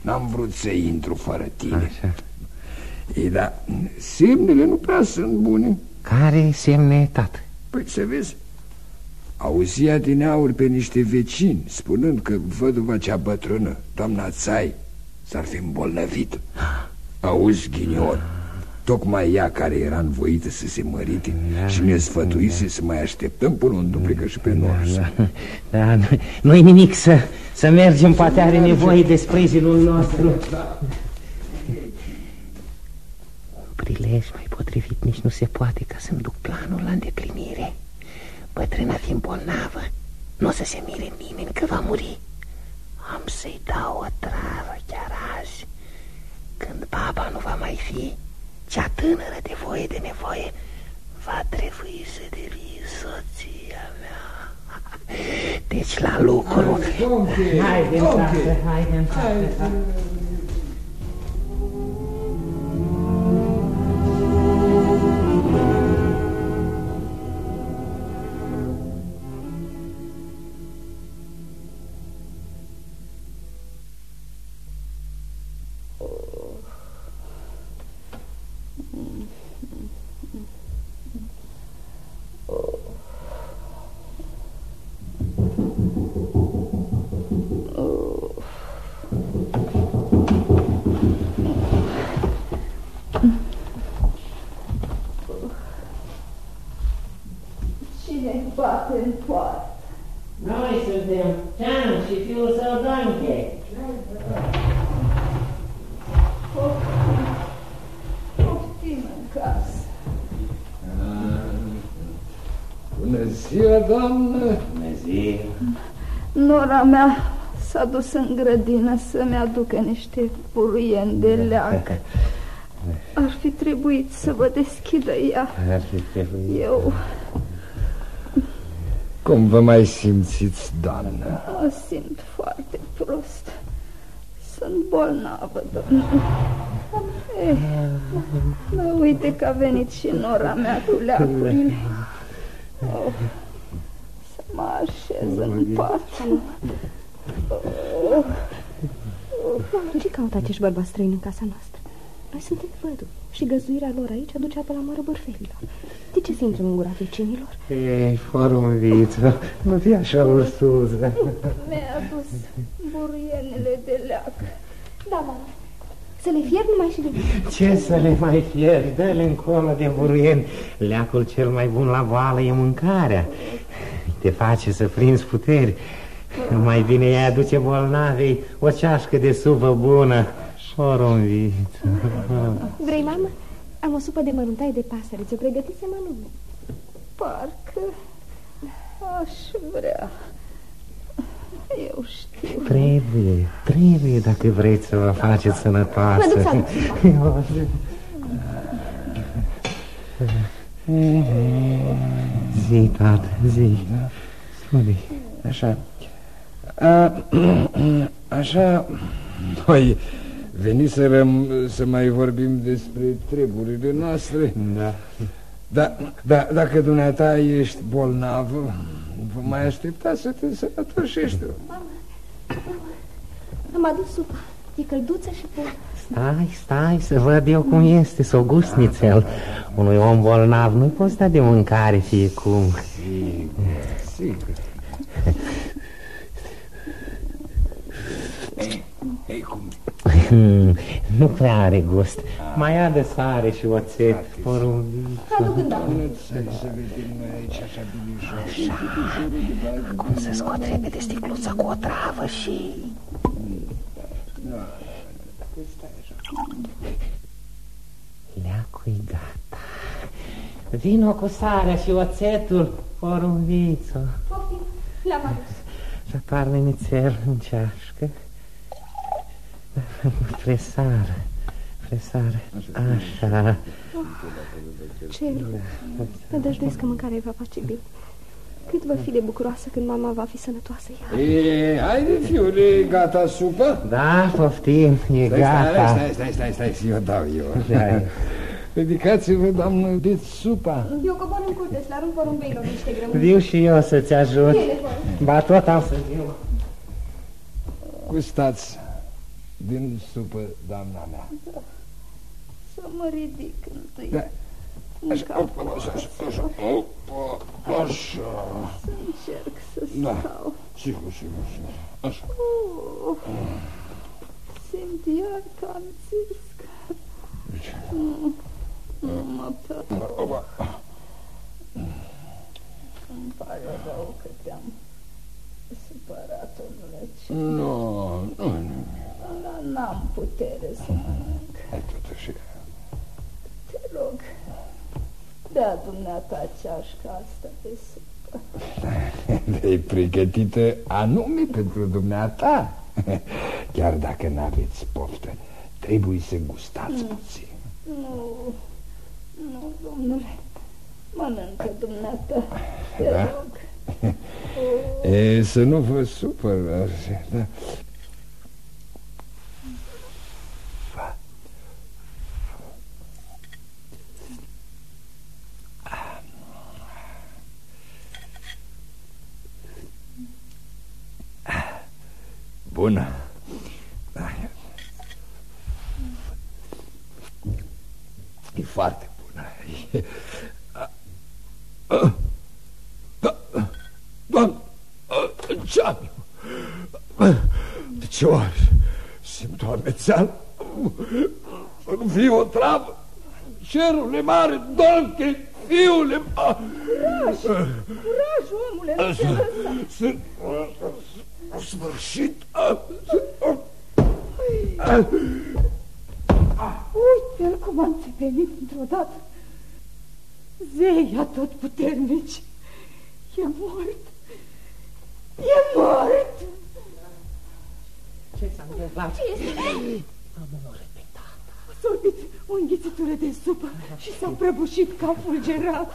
N-am vrut să intru fără tine. Așa. Ei, dar semnele nu prea sunt bune. Care semne, tată? Păi să vezi, auzia din aur pe niște vecini, spunând că văduva cea bătrână, doamna Țai, s-ar fi îmbolnăvit. Auzi, ghinion, tocmai ea care era învoită să se mărite și ne sfătuise să mai așteptăm până o înduplică și pe noi. Da, nu- nu-i nimic să, să mergem, poate are nevoie de sprijinul nostru. Un prilej mai potrivit nici nu se poate ca să-mi duc planul la îndeplinire. Bătrâna fiind bolnavă, nu o să se mire nimeni că va muri. Am să-i dau o travă chiar azi, când baba nu va mai fi, cea tânără de voie de nevoie va trebui să devii soția mea. Deci la lucru. Haide, tată, haide, Nora mea s-a dus în grădină să-mi aducă niște buruieni de leac. Ar fi trebuit să vă deschidă ea. Ar fi trebuit. Eu Cum vă mai simțiți, doamnă? mă simt foarte prost. Sunt bolnavă, doamnă. Eh, mă uite că a venit și nora mea cu leacurile. Oh, să mă așez în pat. Oh, Ce caută acești bărbați străini în casa noastră? Noi suntem văduvi și găzuirea lor aici aduce apă la mare bărfelilor. De ce să intrăm în gura vecinilor? Ei, porumbiță, nu fi așa ursuză. mi-a adus buruienile de leac. Da, mama. Să le fierb numai și de Ce să le mai fierbi? Dă-le încolo de buruieni. Leacul cel mai bun la boală e mâncarea. Te face să prinzi puteri. Mai bine ea aduce bolnavei o ceașcă de supă bună. Porumbiță. Vrei, mamă? Am o supă de măruntaie de pasăre. Ți-o pregătisem anume. Parcă aș vrea. Eu știu. Trebuie, trebuie dacă vreți să vă faceți sănătoasă. Mă duc să aduc supa. Zi, tată, zi. Spune. Așa. A, așa, noi veniserăm să mai vorbim despre treburile noastre. Da. Da, da, dacă dumneata ești bolnavă, vă mai aștepta să te sănătoșești. Am adus supa. E călduță și bună. Stai, stai să văd eu cum este, să o gust nițel. Unui om bolnav nu poți da de mâncare fiecum. Sigur. Ei, cum? Hmm, nu prea are gust. Mai ia de sare și oțet, porumbiță. Aduc îndată. Hai să vedem noi aici așa bine Cum să scot repede sticluța cu o travă și... Leacul gata. Vino cu sarea și oțetul, porumbiță. Poftim. Le-am adus. Să toarne nițel în ceașcă. Fresară, fresară, așa. Celu, nădăjduiesc că mâncarea îi va face bine. Cât va fi de bucuroasă când mama va fi sănătoasă iar. E, haide, fiule, gata supă? Da, poftim, e Stai, gata. Stai, stai, stai, stai, stai, eu dau eu. Da. Ridicați-vă, doamnă, de supa. Eu cobor în curte, să le arunc porumbeilor niște grămâni. Viu și eu să-ți ajut. Ele, vă rog. Ba tot am să viu. Gustați din supă, doamna mea. Să mă ridic întâi. Da. În Așa, cap. opa, așa, așa, așa, opa, așa. Să încerc să Da. stau. Sigur, sigur, sigur. Așa. Oh, simt iar că am țiscă. Nu, nu mă pot. Opa. Îmi pare rău că te-am supărat, omule. Nu, nu, nu. Dar n-am putere să mănânc. Hai totuși. Te rog, dea dumneata ceașca asta de supă. E pregătită anume pentru dumneata. Chiar dacă n-aveți poftă, trebuie să gustați puțin. Nu, nu, domnule, mănâncă dumneata, te Da? rog. E, să nu vă supăr. Da. Bună. Da. E foarte bună. E... Da, Doamne, ce am eu? De ce oare? Simt o amețeală? Să nu fie o travă? Cerule mare, Donche, fiule! Curaj, Curaj, Taci, omule, nu te lăsa. Sfârșit. Uite-l cum a înțepenit într-o dată. Zei tot puternici. E mort. E mort. Ce s-a întâmplat? Ce este? Am omorât pe tata. A sorbit o înghițitură de supă și s-a prăbușit ca fulgerat.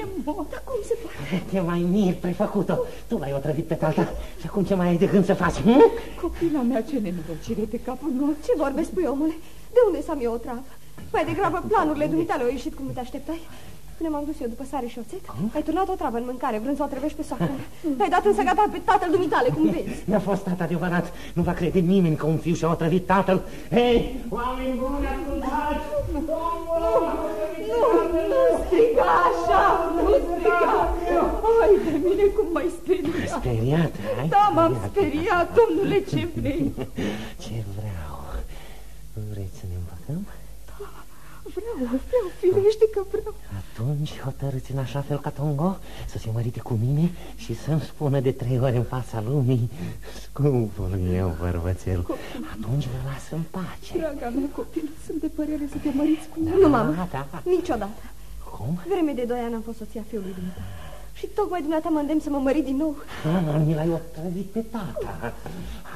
E mort. Dar cum se poate? Te mai mir, prefăcut-o. Tu l-ai otrăvit pe tata și acum ce mai ai de gând să faci? Hm? Copila mea, ce nenorocire pe capul nostru. Ce vorbe spui, omule? De unde să am eu o travă? Mai degrabă planurile dumitale au ieșit cum nu te așteptai. Până m-am dus eu după sare și oțet, ai turnat o travă în mâncare, vrând să o trăvești pe soacră. Ai dat însă gata pe tatăl dumitale, cum vezi. Mi-a fost tata adevărat. Nu va crede nimeni că un fiu și-a otrăvit tatăl. Hei, oameni buni, ascultați! Nu, nu striga așa, nu striga. Ai de mine cum m-ai speriat. Speriat, ai? Da, m-am speriat, domnule, ce vrei? Ce vreau? Vreți să ne împăcăm? Vreau, vreau, firește că vreau. Atunci hotărâți în așa fel ca Tongo să se mărite cu mine și să-mi spună de trei ori în fața lumii Scumpul meu bărbățel, atunci vă las în pace Draga mea copil, sunt de părere să te măriți cu mine. Nu, mamă, Da, da. niciodată. Cum? Vreme de doi ani am fost soția fiului dumneata. Și tocmai dumneata mă îndemn să mă mări din nou. Ah, mi l-ai otrăvit pe tata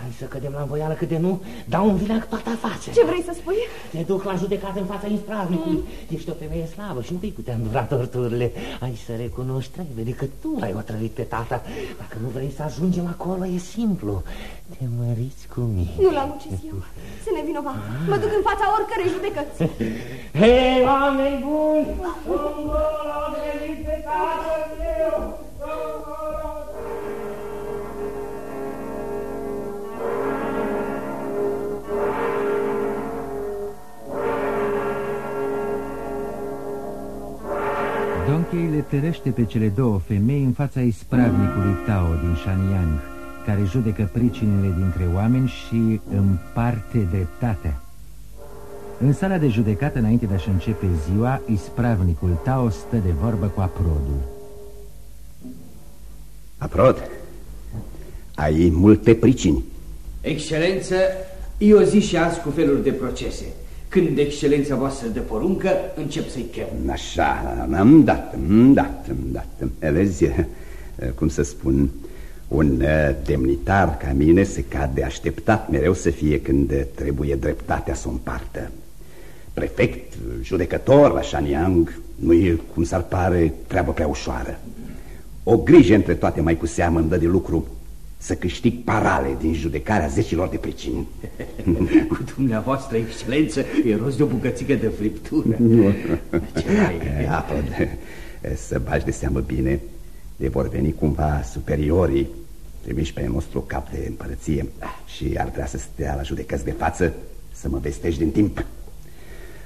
Hai să cădem la învoială cât de nu Dau un vileac toată față Ce vrei să spui? Te duc la judecată în fața ispravnicului mm. Ești o femeie slavă și nu vei putea îndura torturile Ai să recunoști trebuie că tu l-ai otrăvit pe tata Dacă nu vrei să ajungem acolo, e simplu Te măriți cu mine Nu l-am ucis eu. Să ne vinova. Mă duc în fața oricărei judecăți. Hei, oameni buni! Tongo l-a otrăvit pe tatăl meu! Tongo l-a Donkey le tărăște pe cele două femei în fața ispravnicului Tao din Shanyang, care judecă pricinile dintre oameni și împarte dreptatea. În sala de judecată, înainte de a-și începe ziua, ispravnicul Tao stă de vorbă cu aprodul. Aprod, ai multe pricini. Excelență, eu zi și azi cu feluri de procese. Când excelența voastră de poruncă, încep să-i chem. Așa, am dat, am dat, am dat. Vezi, cum să spun, un uh, demnitar ca mine se cade așteptat mereu să fie când trebuie dreptatea să o împartă. Prefect, judecător la Shanyang, nu e, cum s-ar pare, treabă prea ușoară. O grijă între toate mai cu seamă îmi dă de lucru să câștig parale din judecarea zecilor de pricini. Cu dumneavoastră, excelență, e rost de o bucățică de friptură. Ce mai... Aprod, să bagi de seamă bine, de vor veni cumva superiorii trimiși pe nostru cap de împărăție și ar vrea să stea la judecăți de față să mă vestești din timp.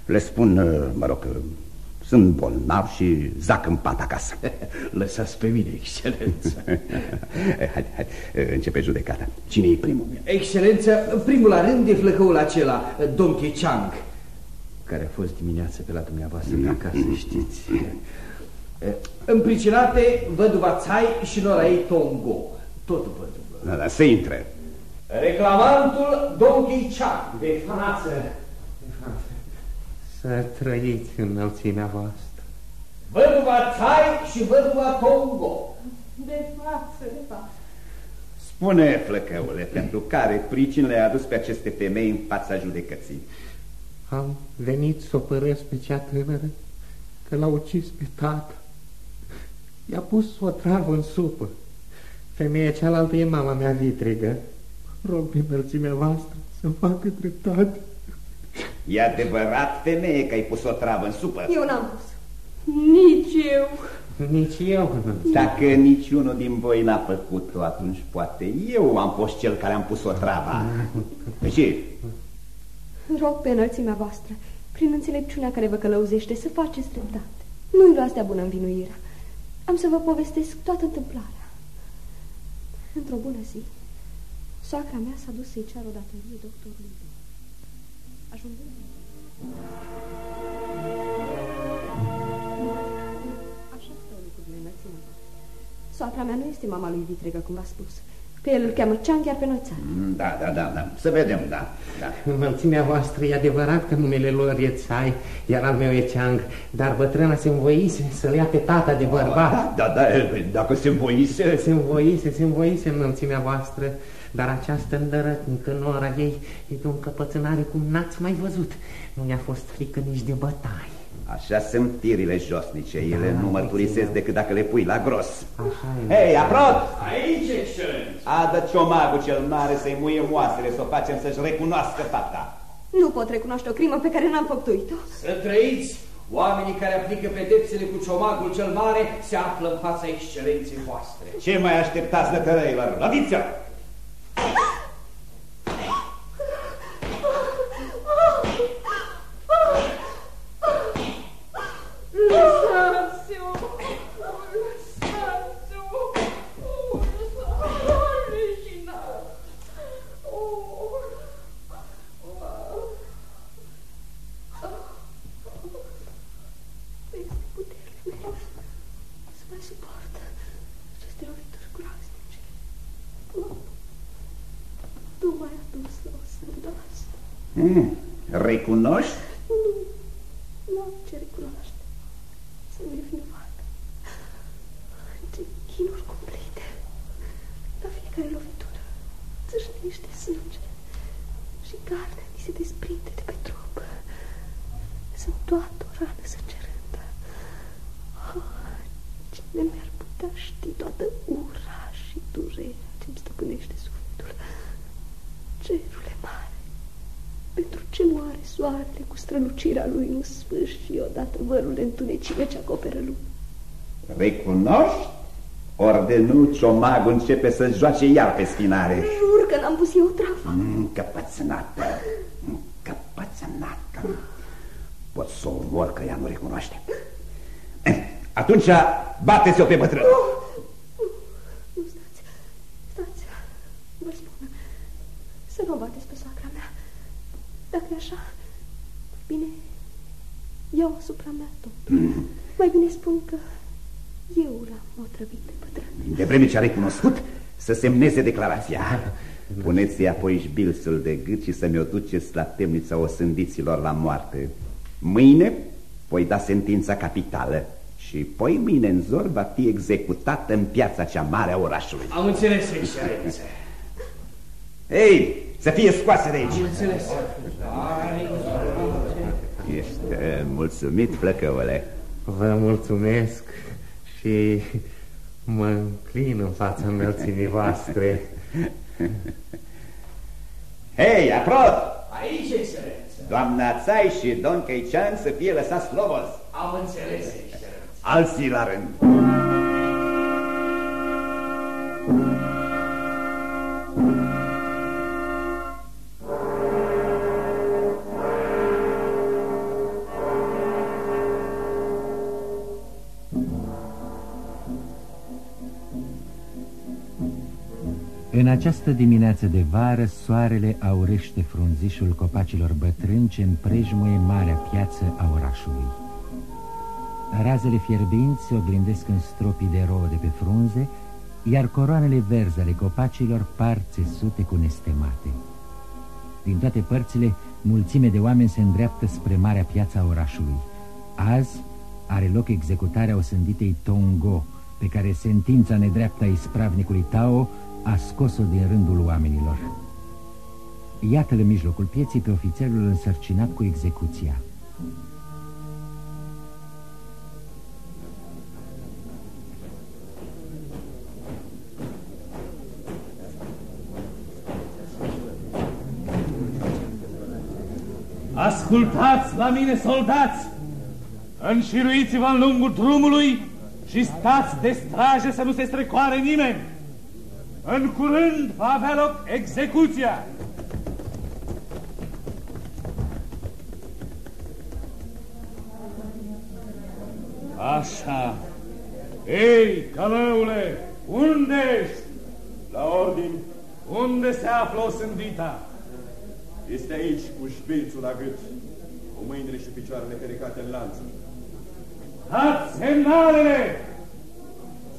Le spun, mă rog, că sunt bolnav și zac în pat acasă. Lăsați pe mine, excelență. hai, hai, începe judecata. Cine e primul? Excelență, primul la rând e flăcăul acela, Donkey Chang, care a fost dimineață pe la dumneavoastră pe acasă, știți. Împricinate, văduva Tsai și nora ei Tongo. Tot văduvă. Da, da, să intre. Reclamantul Donkey Chang. De față! De față! Să trăiți înălțimea voastră. Văduva Tsai și văduva Tongo. De față, de față. Spune, flăcăule, pentru care pricini le-a adus pe aceste femei în fața judecății? Am venit să o părăsc pe cea tânără, că l-a ucis pe tată. I-a pus o travă în supă. Femeia cealaltă e mama mea vitregă. Rog pe înălțimea voastră să facă dreptate. E adevărat, femeie, că ai pus o travă în supă? Eu n-am pus. Nici eu. Nici eu nu. Dacă niciunul din voi n-a făcut-o, atunci poate eu am fost cel care am pus o travă. De ce? Rog pe înălțimea voastră, prin înțelepciunea care vă călăuzește, să faceți dreptate. Nu-i luați de bună învinuirea. Am să vă povestesc toată întâmplarea. Într-o bună zi, soacra mea s-a dus să-i ceară o datorie doctorului. Ajungând... Așa stau lucrurile înălțimea voastră. Soacra mea nu este mama lui Vitregă, cum v-a spus. Pe el îl cheamă Cean chiar pe noi țară. Mm, Da, da, da, da. Să vedem, da. da. Înălțimea voastră e adevărat că numele lor e Țai, iar al meu e Ceang, dar bătrâna se învoise să-l ia pe tata de bărbat. Da, da, dacă se învoise... Se învoise, se învoise înălțimea voastră, dar această îndărătnică nora ei e de o încăpățânare cum n-ați mai văzut. Nu i-a fost frică nici de bătaie. Așa sunt tirile josnice, ele Da, nu mărturisesc puțin. decât dacă le pui la gros. Așa e. Hei, aprot! Aici, excelență! Adă ciomagul cel mare să-i muie moasele, să o facem să-și recunoască fapta. Nu pot recunoaște o crimă pe care n-am făcut-o. Să trăiți! Oamenii care aplică pedepsele cu ciomagul cel mare se află în fața excelenței voastre. Ce mai așteptați de tărăilor? Loviți-o! Lăsați-o! Lăsați-o! Regina! Este puterile mele să mai suport aceste lovituri groaznice. Nu, nu mai adus la o sândoasă. Hmm. Recunoști? Nu, nu am ce recunoaște. Sunt nevinovată. Ce chinuri cumplite. La fiecare lovitură țâșnește sânge și carnea mi se desprinde de pe trup. Sunt toată o rană sângerândă. Ah, cine mi-ar putea ști toată ura și durerea ce-mi stăpânește sufletul. Cerule mare, pentru ce moare soarele cu strălucirea lui nu sfârși odată vărul de întunecime ce acoperă lumea? Recunoști? Ori de nu, ciomagul începe să joace iar pe spinare. Jur că n-am pus eu travă. Încăpățânată, încăpățânată. Pot să o omor că ea nu recunoaște. Eh, Atunci bate-ți-o pe bătrân. Nu, stați, stați, vă spun, să nu o bateți pe soacra mea. Dacă e așa, bine, iau asupra mea tot. Mai bine spun că eu l-am otrăvit pe bătrân. De vreme ce a recunoscut, să semneze declarația. Puneți-i apoi șbilsul de gât și să mi-o duceți la temnița osândiților la moarte. Mâine voi da sentința capitală și poi mâine în zor va fi executată în piața cea mare a orașului. Am înțeles, excelență. Ei, să fie scoase de aici. Am înțeles. Ești uh, mulțumit, flăcăule. Vă mulțumesc și mă înclin în fața înălțimii voastre. Hei, aprot! Aici, excelență. Doamna Țai și Don Căician să fie lăsați slobos. Am înțeles, excelență. Alții la rând. În această dimineață de vară, soarele aurește frunzișul copacilor bătrâni ce împrejmuie marea piață a orașului. Razele fierbinți se oglindesc în stropii de rouă de pe frunze, iar coroanele verzi ale copacilor par țesute cu nestemate. Din toate părțile, mulțime de oameni se îndreaptă spre marea piață a orașului. Azi are loc executarea osânditei Tongo, pe care sentința nedreaptă a ispravnicului Tao a scos-o din rândul oamenilor. Iată-l în mijlocul pieții pe ofițerul însărcinat cu execuția. Ascultați la mine, soldați! Înșiruiți-vă în lungul drumului și stați de straje să nu se strecoare nimeni! În curând va avea loc execuția! Așa. Ei, călăule, unde ești? La ordin, Unde se află o sândita? este aici cu șpilțul la gât, cu mâinile și picioarele fericate în lanț. Dați semnalele!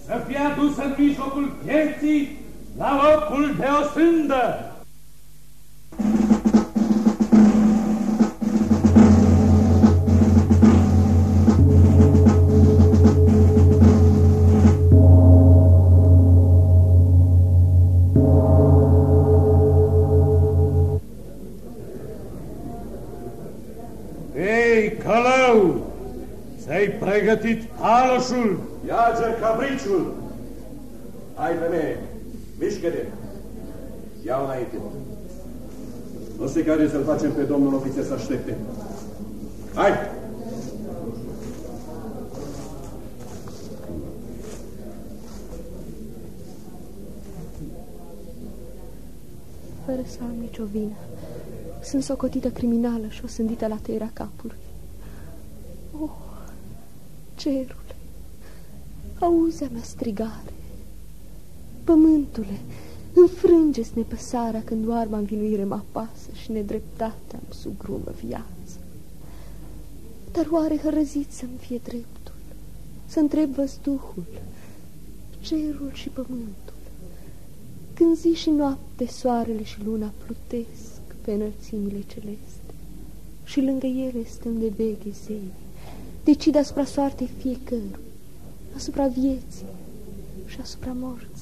să fie adus în mijlocul vieții la locul de o sândă. Ei, călău, ți-ai pregătit aloșul? Iagă capriciul! Hai, femeie, mișcă-te! Ia înainte. Nu se cade să-l facem pe domnul ofițer să aștepte. Hai! Fără să am nicio vină. Sunt socotită criminală și o sândită la tăierea capului. Oh, cerule, auzi-a mea strigare. Pământule, înfrânge-ți nepăsarea când doarma învinuire mă apasă și nedreptatea îmi sugrumă viață. Dar oare hărăzit să-mi fie dreptul, să întreb văzduhul, cerul și pământul, când zi și noapte soarele și luna plutesc pe înălțimile celeste și lângă ele stăm de veche zei, decid asupra soartei fiecărui, asupra vieții și asupra morții.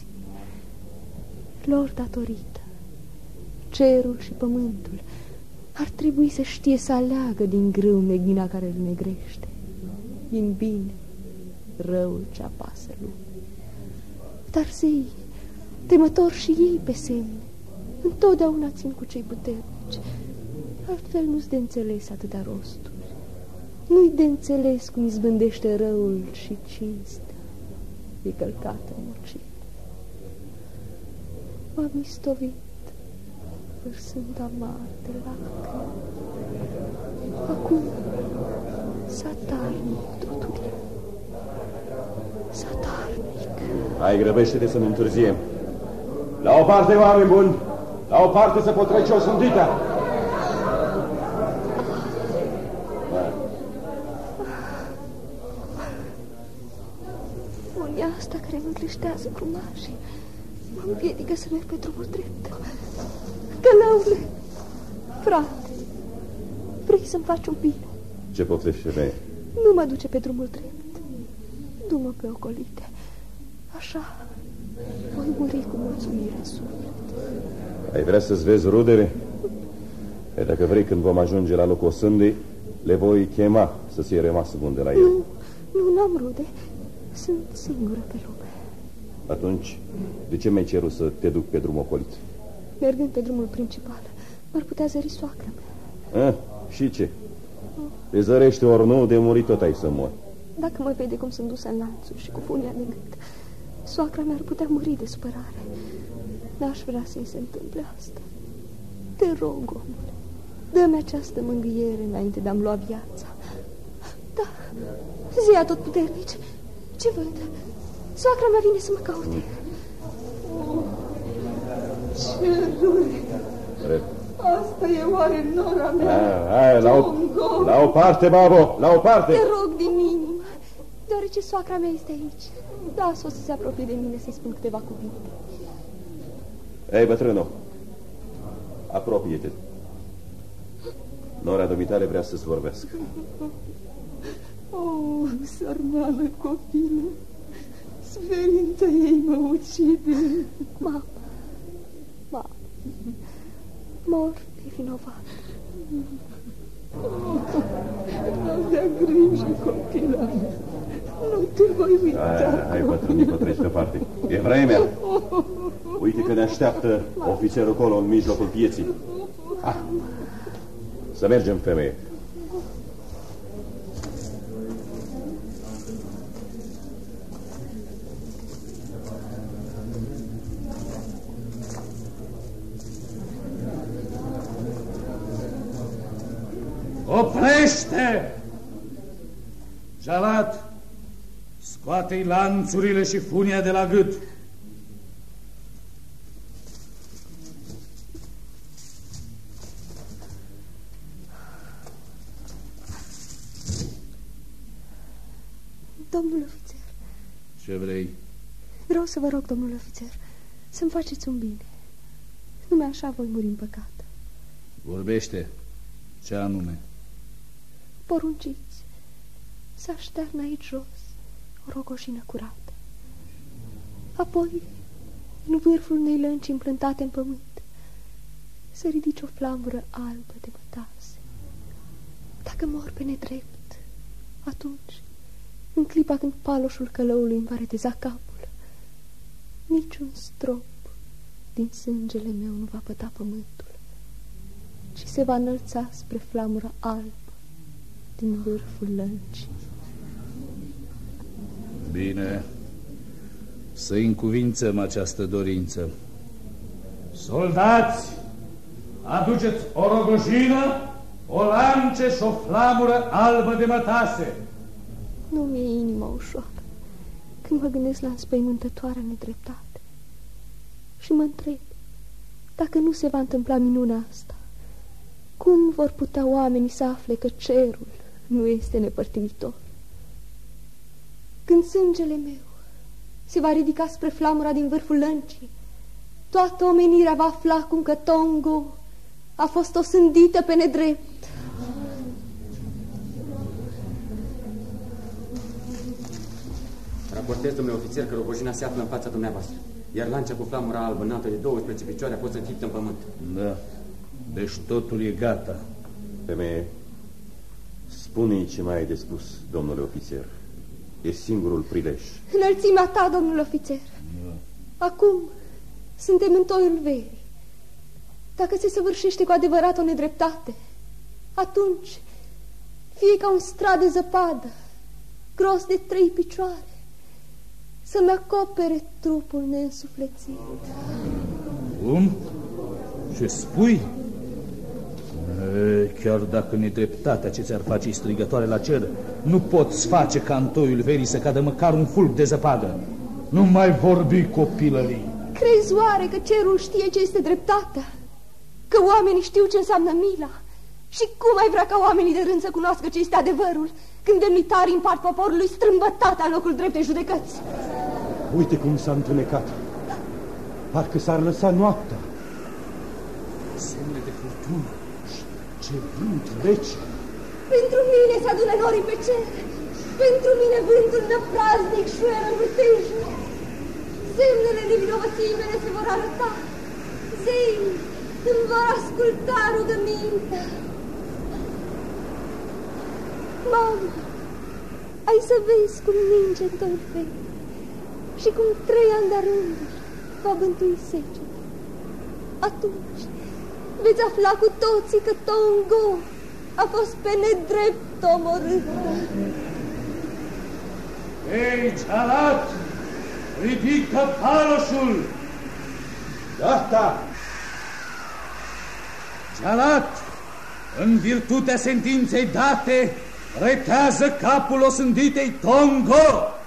Lor datorită, cerul și pământul ar trebui să știe să aleagă din grâu meghina care îl negrește, din bine răul ce apasă lumii. Dar zei, temător și ei pe semne, întotdeauna țin cu cei puternici, altfel nu-ți de înțeles atâtea rosturi. Nu-i de înțeles cum izbândește răul și cinstea, e călcată în mocit. M-a mistovit, vărsând amar de lacrimi. Acum, satarnic totul e. Satarnic. Hai, grăbește-te să nu întârziem. La o parte, oameni buni! La o parte să potrece o sândită! Unia asta care mă încleștează grumașii mă împiedică să merg pe drumul drept. Călăule, frate, vrei să-mi faci un bine? Ce poftești, femeie? Nu mă duce pe drumul drept. Du-mă pe ocolite. Așa voi muri cu mulțumire în suflet. Ai vrea să-ți vezi rudele? E dacă vrei, când vom ajunge la locul sândei, le voi chema să fie rămas bun de la el. Nu, nu, n-am rude. Sunt singură pe lume. Atunci, de ce mi-ai cerut să te duc pe drumul ocolit? Mergând pe drumul principal, m-ar putea zări soacră mea. Ah, și ce? Te zărește ori nu, de murit tot ai să mor. Dacă mă vede cum sunt dusă în lanțuri și cu funia de gât, soacra mea ar putea muri de supărare. N-aș vrea să-i se întâmple asta. Te rog, omule, dă-mi această mângâiere înainte de a-mi lua viața. Da, zia tot puternici. Ce văd? Soacra mea vine să mă caute. Oh, cerule! Rep. Asta e oare nora mea? Hai, hai, la, o, Tongo! la o parte, babo, la o parte! Te rog din inimă, deoarece soacra mea este aici. Da, o să se apropie de mine să-i spun câteva cuvinte. Ei, bătrânul, apropie-te. Nora dumitare vrea să-ți vorbească. Oh, sărmană copilă, sferința ei mă ucide. Mama, mama, mor nevinovat. Avea grijă, copila mea. Nu te voi uita. Hai, hai, bătrânică, treci departe. E vremea. Uite că ne așteaptă ofițerul acolo în mijlocul pieții. Ha. Să mergem, femeie. Oprește! Jalat, scoate-i lanțurile și funia de la gât. Domnul ofițer, Ce vrei? Vreau să vă rog, domnule ofițer, să-mi faceți un bine. Numai așa voi muri în păcat. Vorbește. Ce anume? Porunciți să așternă aici jos o rogoșină curată. Apoi, în vârful unei lănci împlântate în pământ, să ridici o flamură albă de mătase. Dacă mor pe nedrept, atunci, în clipa când paloșul călăului îmi va reteza capul, niciun strop din sângele meu nu va păta pământul, ci se va înălța spre flamura albă din vârful lăncii. Bine, să încuvințăm această dorință. Soldați, aduceți o rogojină, o lance și o flamură albă de mătase. Nu mi-e inima ușoară când mă gândesc la înspăimântătoarea nedreptate. Și mă întreb, dacă nu se va întâmpla minunea asta, cum vor putea oamenii să afle că cerul nu este nepărtinitor? Când sângele meu se va ridica spre flamura din vârful lăncii, toată omenirea va afla cum că Tongo a fost osândită pe nedrept. Raportez, domnule ofițer, că rogojina se află în fața dumneavoastră, iar lancea cu flamura albă înaltă de 12 picioare a fost înfiptă în pământ. Da, deci totul e gata. Femeie, spune-i ce mai ai de spus, domnule ofițer. E singurul prilej. Înălțimea ta, domnule ofițer. Da. Acum suntem în toiul verii. Dacă se săvârșește cu adevărat o nedreptate, atunci fie ca un strat de zăpadă, gros de trei picioare, să-mi acopere trupul neînsuflețit. Cum? Ce spui? E, chiar dacă nedreptatea ce ți-ar face strigătoare la cer, nu poți face ca în toiul verii să cadă măcar un fulg de zăpadă. Nu mai vorbi copilării. Crezi oare că cerul știe ce este dreptatea? Că oamenii știu ce înseamnă mila? Și cum ai vrea ca oamenii de rând să cunoască ce este adevărul, când demnitarii împart poporului strâmbătatea în locul dreptei judecăți? Uite cum s-a întunecat. Parcă s-ar lăsa noaptea. Semne de furtună și ce vânt rece. Pentru mine se adună norii pe cer. Pentru mine vântul de praznic șuieră în vârtejnic. Semnele nevinovăției mele se vor arăta. Zei îmi vor asculta rugămintea. Mamă, ai să vezi cum ninge în tot și cum trei ani de rânduri va bântui seceta. Atunci veți afla cu toții că Tongo a fost pe nedrept omorâtă. Ei, Cealat, ridică paloșul! Gata! Cealat, în virtutea sentinței date, retează capul osânditei Tongo!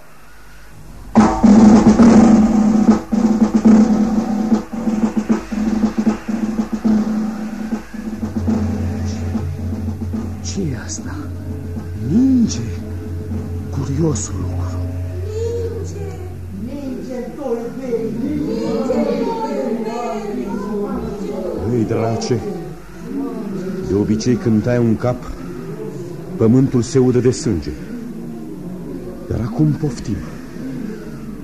Curios lucru. Ninge! Ninge dolbei! Ninge Ei, drace, de obicei când tai un cap, pământul se udă de sânge. Dar acum poftim.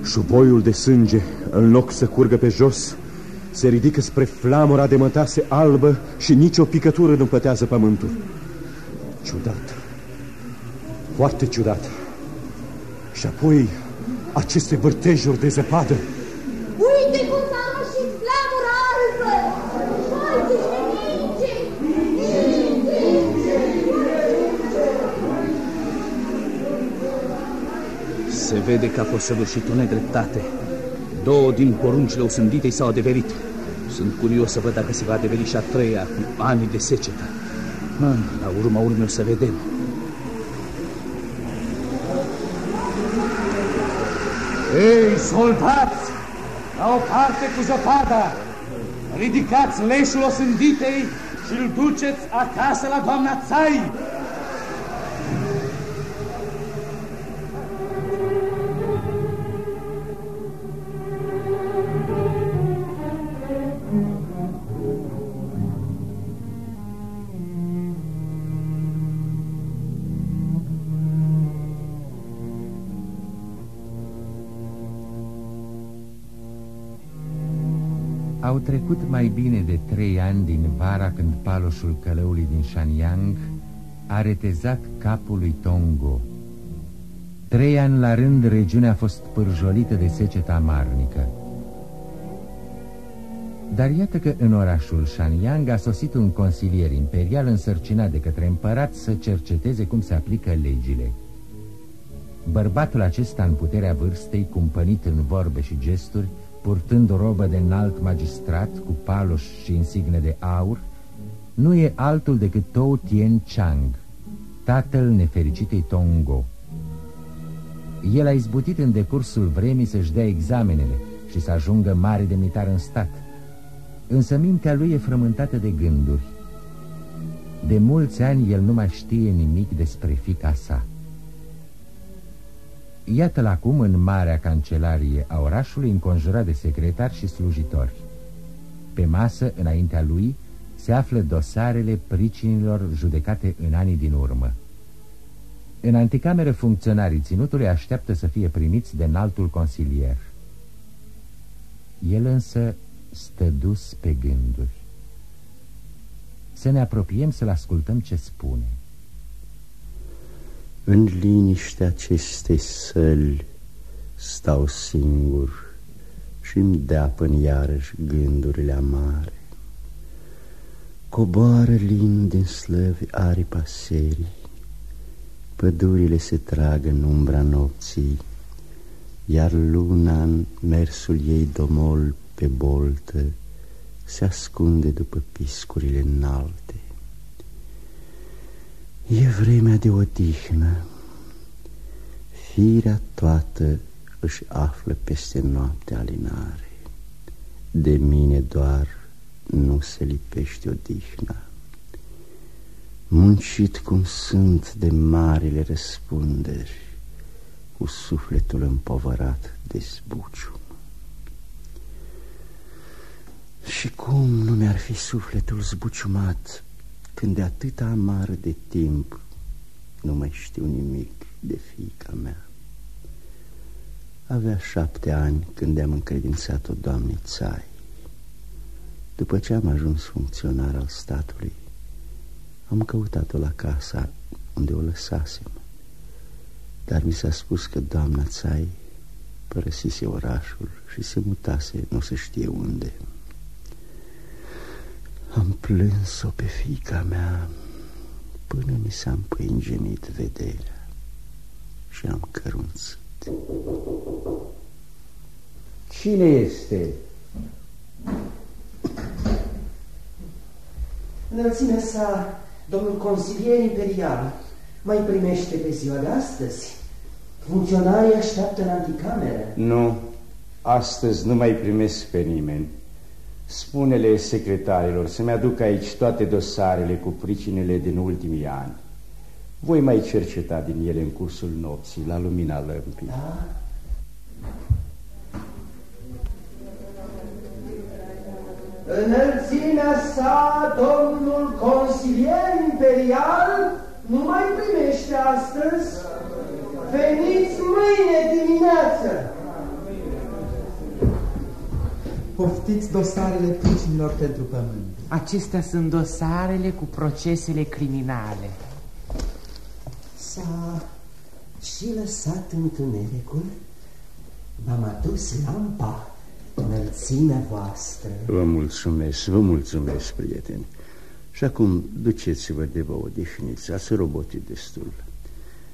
Șuboiul de sânge, în loc să curgă pe jos, se ridică spre flamura de mătase albă și nicio picătură nu pătează pământul. Ciudat. Foarte ciudat. Și apoi aceste vârtejuri de zăpadă. Uite cum s-a roșit flamura albă! Uite ce ninge! Se vede că a fost săvârșit o nedreptate. Două din poruncile osânditei s-au adeverit. Sunt curios să văd dacă se va adeveri și a treia cu anii de secetă. Ah, la urma urmei o să vedem. Ei, soldați! La o parte cu zăpada! Ridicați leșul osânditei și îl duceți acasă la doamna Țai! Au trecut mai bine de trei ani din vara când paloșul călăului din Shanyang a retezat capul lui Tongo. Trei ani la rând, regiunea a fost pârjolită de seceta amarnică. Dar iată că în orașul Shanyang a sosit un consilier imperial însărcinat de către împărat să cerceteze cum se aplică legile. Bărbatul acesta în puterea vârstei, cumpănit în vorbe și gesturi, purtând o robă de înalt magistrat cu paloș și insigne de aur, nu e altul decât Tou Tien Chang, tatăl nefericitei Tongo. El a izbutit în decursul vremii să-și dea examenele și să ajungă mare demnitar în stat. Însă mintea lui e frământată de gânduri. De mulți ani el nu mai știe nimic despre fica sa. Iată-l acum în marea cancelarie a orașului înconjurat de secretari și slujitori. Pe masă, înaintea lui, se află dosarele pricinilor judecate în anii din urmă. În anticameră funcționarii ținutului așteaptă să fie primiți de înaltul consilier. El însă stă dus pe gânduri. Să ne apropiem să-l ascultăm ce spune. În liniște acestei săli stau singur și-mi deapăn iarăși gândurile amare. Coboară lin din slăvi aripa serii, Pădurile se trag în umbra nopții, Iar luna în mersul ei domol pe boltă Se ascunde după piscurile înalte. E vremea de odihnă, firea toată își află peste noapte alinare. De mine doar nu se lipește odihna. Muncit cum sunt de marile răspunderi, cu sufletul împovărat de zbucium. Și cum nu mi-ar fi sufletul zbuciumat când de atâta amară de timp nu mai știu nimic de fiica mea. Avea șapte ani când am încredințat-o doamnei Țai. După ce am ajuns funcționar al statului, am căutat-o la casa unde o lăsasem, dar mi s-a spus că doamna Țai părăsise orașul și se mutase nu se știe unde. Am plâns-o pe fica mea până mi s-a împăingenit vederea și am cărunțit. Cine este? Înălțimea sa, domnul consilier imperial, mai primește pe ziua de astăzi? Funcționarii așteaptă în anticameră. Nu, astăzi nu mai primesc pe nimeni. Spune-le secretarilor să-mi aduc aici toate dosarele cu pricinele din ultimii ani. Voi mai cerceta din ele în cursul nopții, la lumina lămpii. Da? Înălțimea sa, domnul consilier imperial, nu mai primește astăzi. Veniți mâine dimineață! Poftiți dosarele pricinilor pentru pământ. Acestea sunt dosarele cu procesele criminale. S-a și lăsat întunericul. V-am adus lampa, înălțimea voastră. Vă mulțumesc, vă mulțumesc, prieteni. Și acum duceți-vă de vă odihniți, ați robotit destul.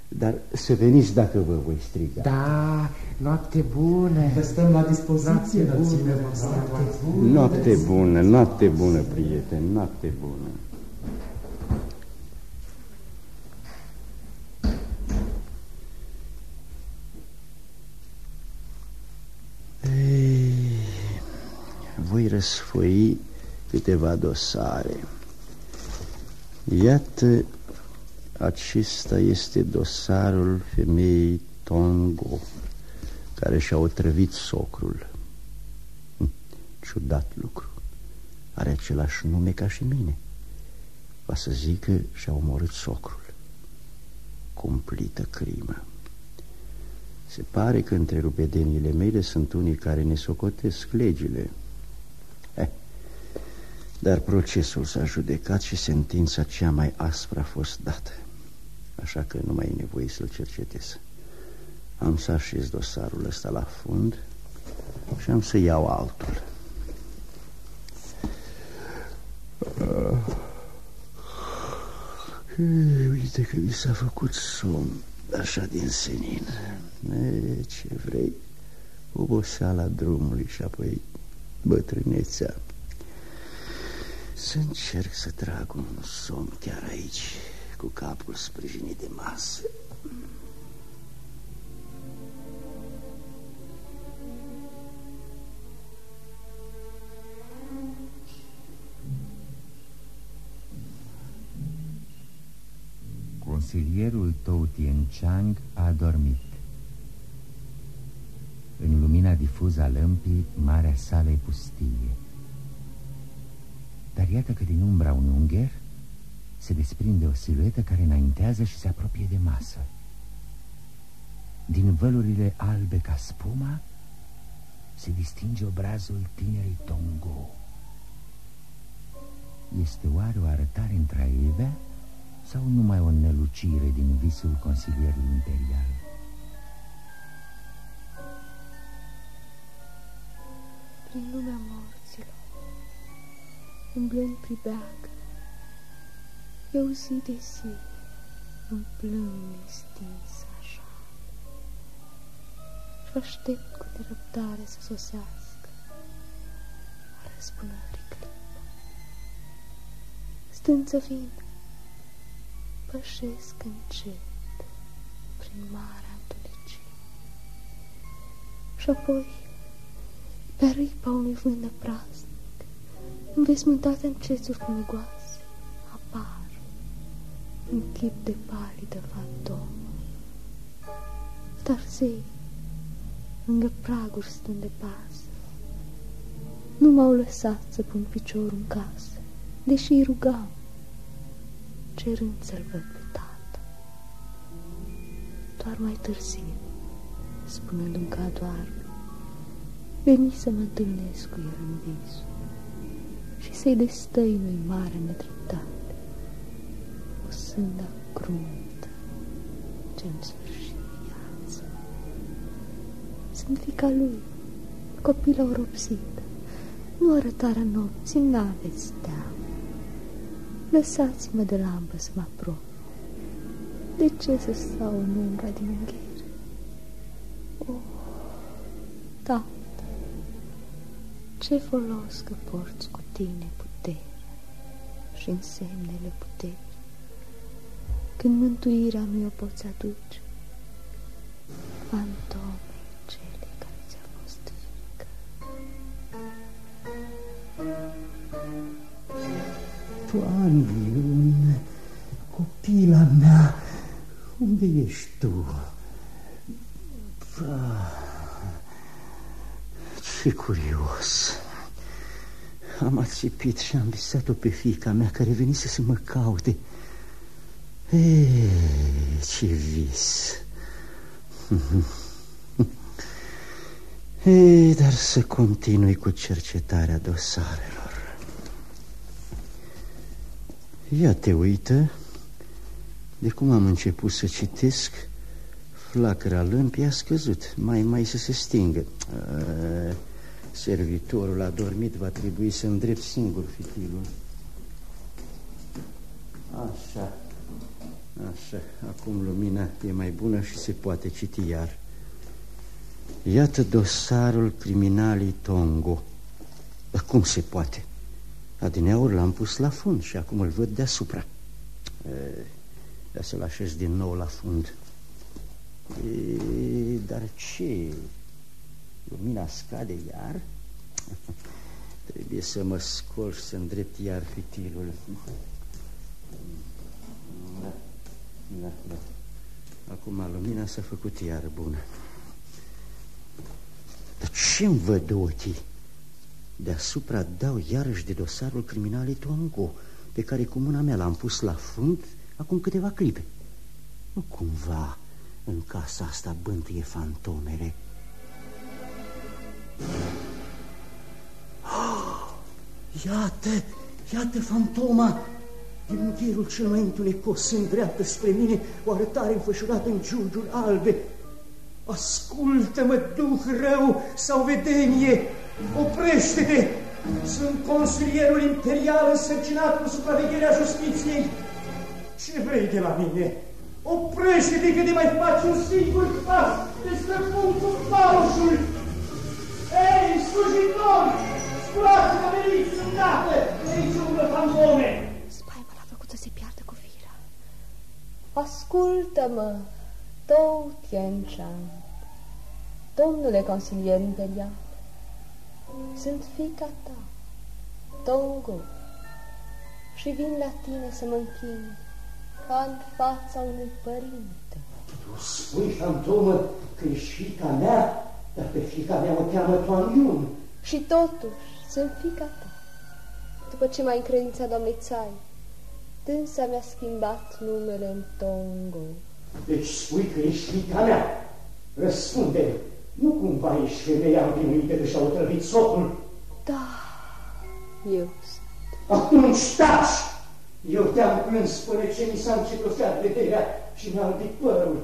Dar să veniți dacă vă voi striga. Da, noapte bună. Vă stăm la dispoziție, noapte bună, noapte bună, noapte bună, prieteni, noapte bună. Ei, voi răsfoi câteva dosare. Iată acesta este dosarul femeii Tongo, care și-a otrăvit socrul. Hm, ciudat lucru. Are același nume ca și mine. Va să zică și-a omorât socrul. Cumplită crimă. Se pare că între rupedeniile mele sunt unii care ne socotesc legile. Eh, Dar procesul s-a judecat și sentința cea mai aspră a fost dată. Așa că nu mai e nevoie să-l cercetez. Am să așez dosarul ăsta la fund și am să iau altul. E, uite că mi s-a făcut somn așa din senin. E, ce vrei? Oboseala drumului și apoi bătrânețea. Să încerc să trag un somn chiar aici, cu capul sprijinit de masă. Consilierul tău Tien Chang a dormit. În lumina difuză a lămpii, marea sală e pustie. Dar iată că din umbra unui ungher se desprinde o siluetă care înaintează și se apropie de masă. Din vălurile albe ca spuma se distinge obrazul tinerei Tongo. Este oare o arătare într-aivea sau numai o nelucire din visul consilierului imperial? Prin lumea morților, umblând pribeag, eu zi de zi îmi plâng nestins așa și aștept cu nerăbdare să sosească răspunării clipă. Stând să vină, pășesc încet prin marea întunecime. Și apoi, pe ripa unui vânt de praznic, învesmântate în cețuri fumegoase, apar în chip de palidă fantomă. Dar zei, lângă praguri stând de pasă, nu m-au lăsat să pun piciorul în casă, deși îi rugam cerând să-l văd pe tată. Doar mai târziu, spunându-mi ca doar, veni să mă întâlnesc cu el în vis și să-i destăinui mare nedreptate, o sânda cruntă ce-mi sfârșit viața. Sunt fica lui, copila oropsită, nu arătarea nopții, n-aveți teamă. Lăsați-mă de lampă să mă apropii. De ce să stau în umbra din unghiere? Oh, tată, ce folos că porți cu tine putere și însemnele puterii, când mântuirea mi-o poți aduce? Fantome cele care ți-a fost frică. Toane, copila mea, unde ești tu? Ah, ce curios! Am ațipit și am visat-o pe fica mea care venise să mă caute. Ei, ce vis! Ei, dar să continui cu cercetarea dosarelor. Ia te uită, de cum am început să citesc, flacăra lămpii a scăzut, mai mai să se stingă. A, servitorul a dormit, va trebui să îndrept singur fitilul. Așa, așa, acum lumina e mai bună și se poate citi iar. Iată dosarul criminalii Tongo. Dar cum se poate? Adineauri l-am pus la fund și acum îl văd deasupra. Dar să-l așez din nou la fund. E, dar ce? Lumina scade iar? Trebuie să mă scol și să îndrept iar fitilul. Da, da, da. Acum lumina s-a făcut iar bună. Dar ce-mi văd ochii? Deasupra dau iarăși de dosarul criminalei Tongo, pe care cu mâna mea l-am pus la fund acum câteva clipe. Nu cumva în casa asta bântuie fantomele. Oh, iată, Iată fantoma din unghierul cel mai întunecos îndreaptă spre mine o arătare înfășurată în giurgiuri albe. Ascultă-mă, duh rău sau vedenie, oprește-te! Sunt consilierul imperial însărcinat cu supravegherea justiției. Ce vrei de la mine? Oprește-te că de mai faci un singur pas despre punctul paușul. Ei, slujitori, sculați-vă, veniți îndată, de aici umblă fantome. Spaima l-a făcut să se piardă cu firea. Ascultă-mă, Tou Tianchan, domnule consilier imperial, sunt fica ta, Tongo, și vin la tine să mă închin ca în fața unui părinte. Tu spui, fantomă, că ești fica mea, dar pe fica mea mă cheamă Toan Și totuși sunt fica ta. După ce m-ai încredințat doamnei Tsai, dânsa mi-a schimbat numele în Tongo. Deci spui că ești fica mea. Răspunde, nu cumva ești femeia învinuită de și-a otrăvit soțul? Da, eu sunt. Atunci taci! Eu te-am plâns până ce mi s-a încetosat vederea și mi-a albit părul.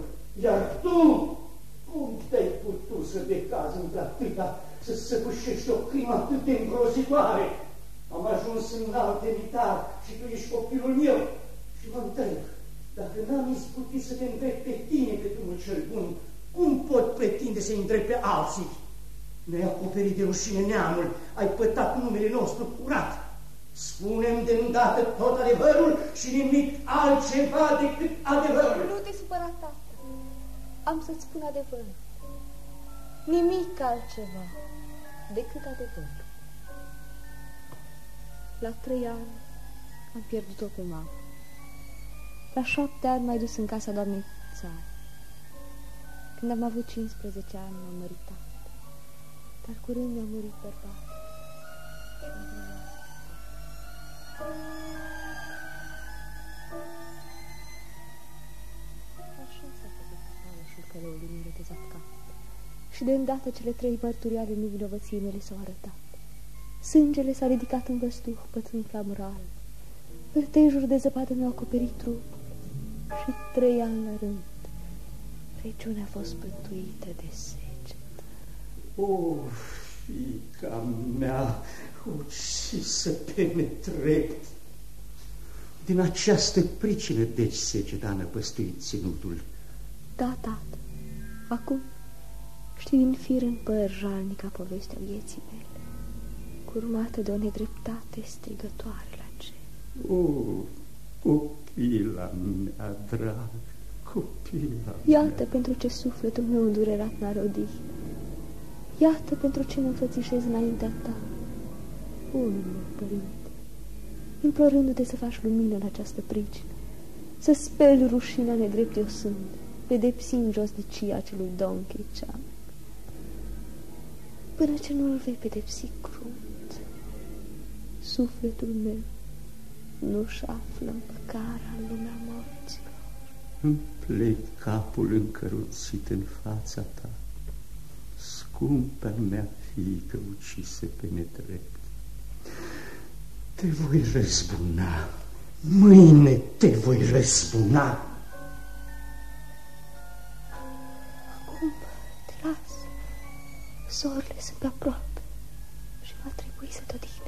Iar tu, cum te-ai putut să decazi într-atâta, să săbușești o crimă atât de îngrozitoare? Am ajuns în alt demnitar și tu ești copilul meu. Și mă întreb, dacă n-am izbutit să te îndrept pe tine pe drumul cel bun, cum pot pretinde să-i îndrept pe alții? Ne-ai acoperit de rușine neamul, ai pătat numele nostru curat. Spunem de îndată tot adevărul și nimic altceva decât adevărul. Nu te supăra, tată. Am să-ți spun adevărul. Nimic altceva decât adevărul. La trei ani am pierdut-o pe mamă. La șapte ani m-ai dus în casa doamnei țară. Când am avut 15 ani, m-am măritat. Dar curând mi-a murit bărbatul. Așa s-a făcut paloșul călăului mine dezapcat. Și de îndată cele trei mărturi ale nevinovăției mele s-au arătat. Sângele s-a ridicat în văstuh, pătrând flamura albă. Vârtejuri de zăpadă mi-au acoperit trupul și trei ani la rând. Regiunea a fost pântuită de secetă. O, fica mea, ucisă pe nedrept. Din această pricină, deci, seceta a năpăstuit ținutul. Da, tată, acum știi din fir în păr jalnica povestea vieții mele, curmată de o nedreptate strigătoare la cer. O, copila mea dragă, copila Iată mea. pentru ce sufletul meu îndurerat n-a rodit. Iată pentru ce mă înfățișez înaintea ta. Bunul meu, părinte, implorându-te să faci lumină în această pricină, să speli rușinea nedrept eu sunt, pedepsind josnicia acelui Don Chicean. Până ce nu-l vei pedepsi crunt, sufletul meu nu-și află împăcarea în lumea morților. Îmi plec capul încăruțit în fața ta, scumpa mea fiică ucise pe nedrept. Te voi răzbuna, mâine te voi răzbuna. Acum te las. Zorile sunt pe aproape și va trebui să te odihnești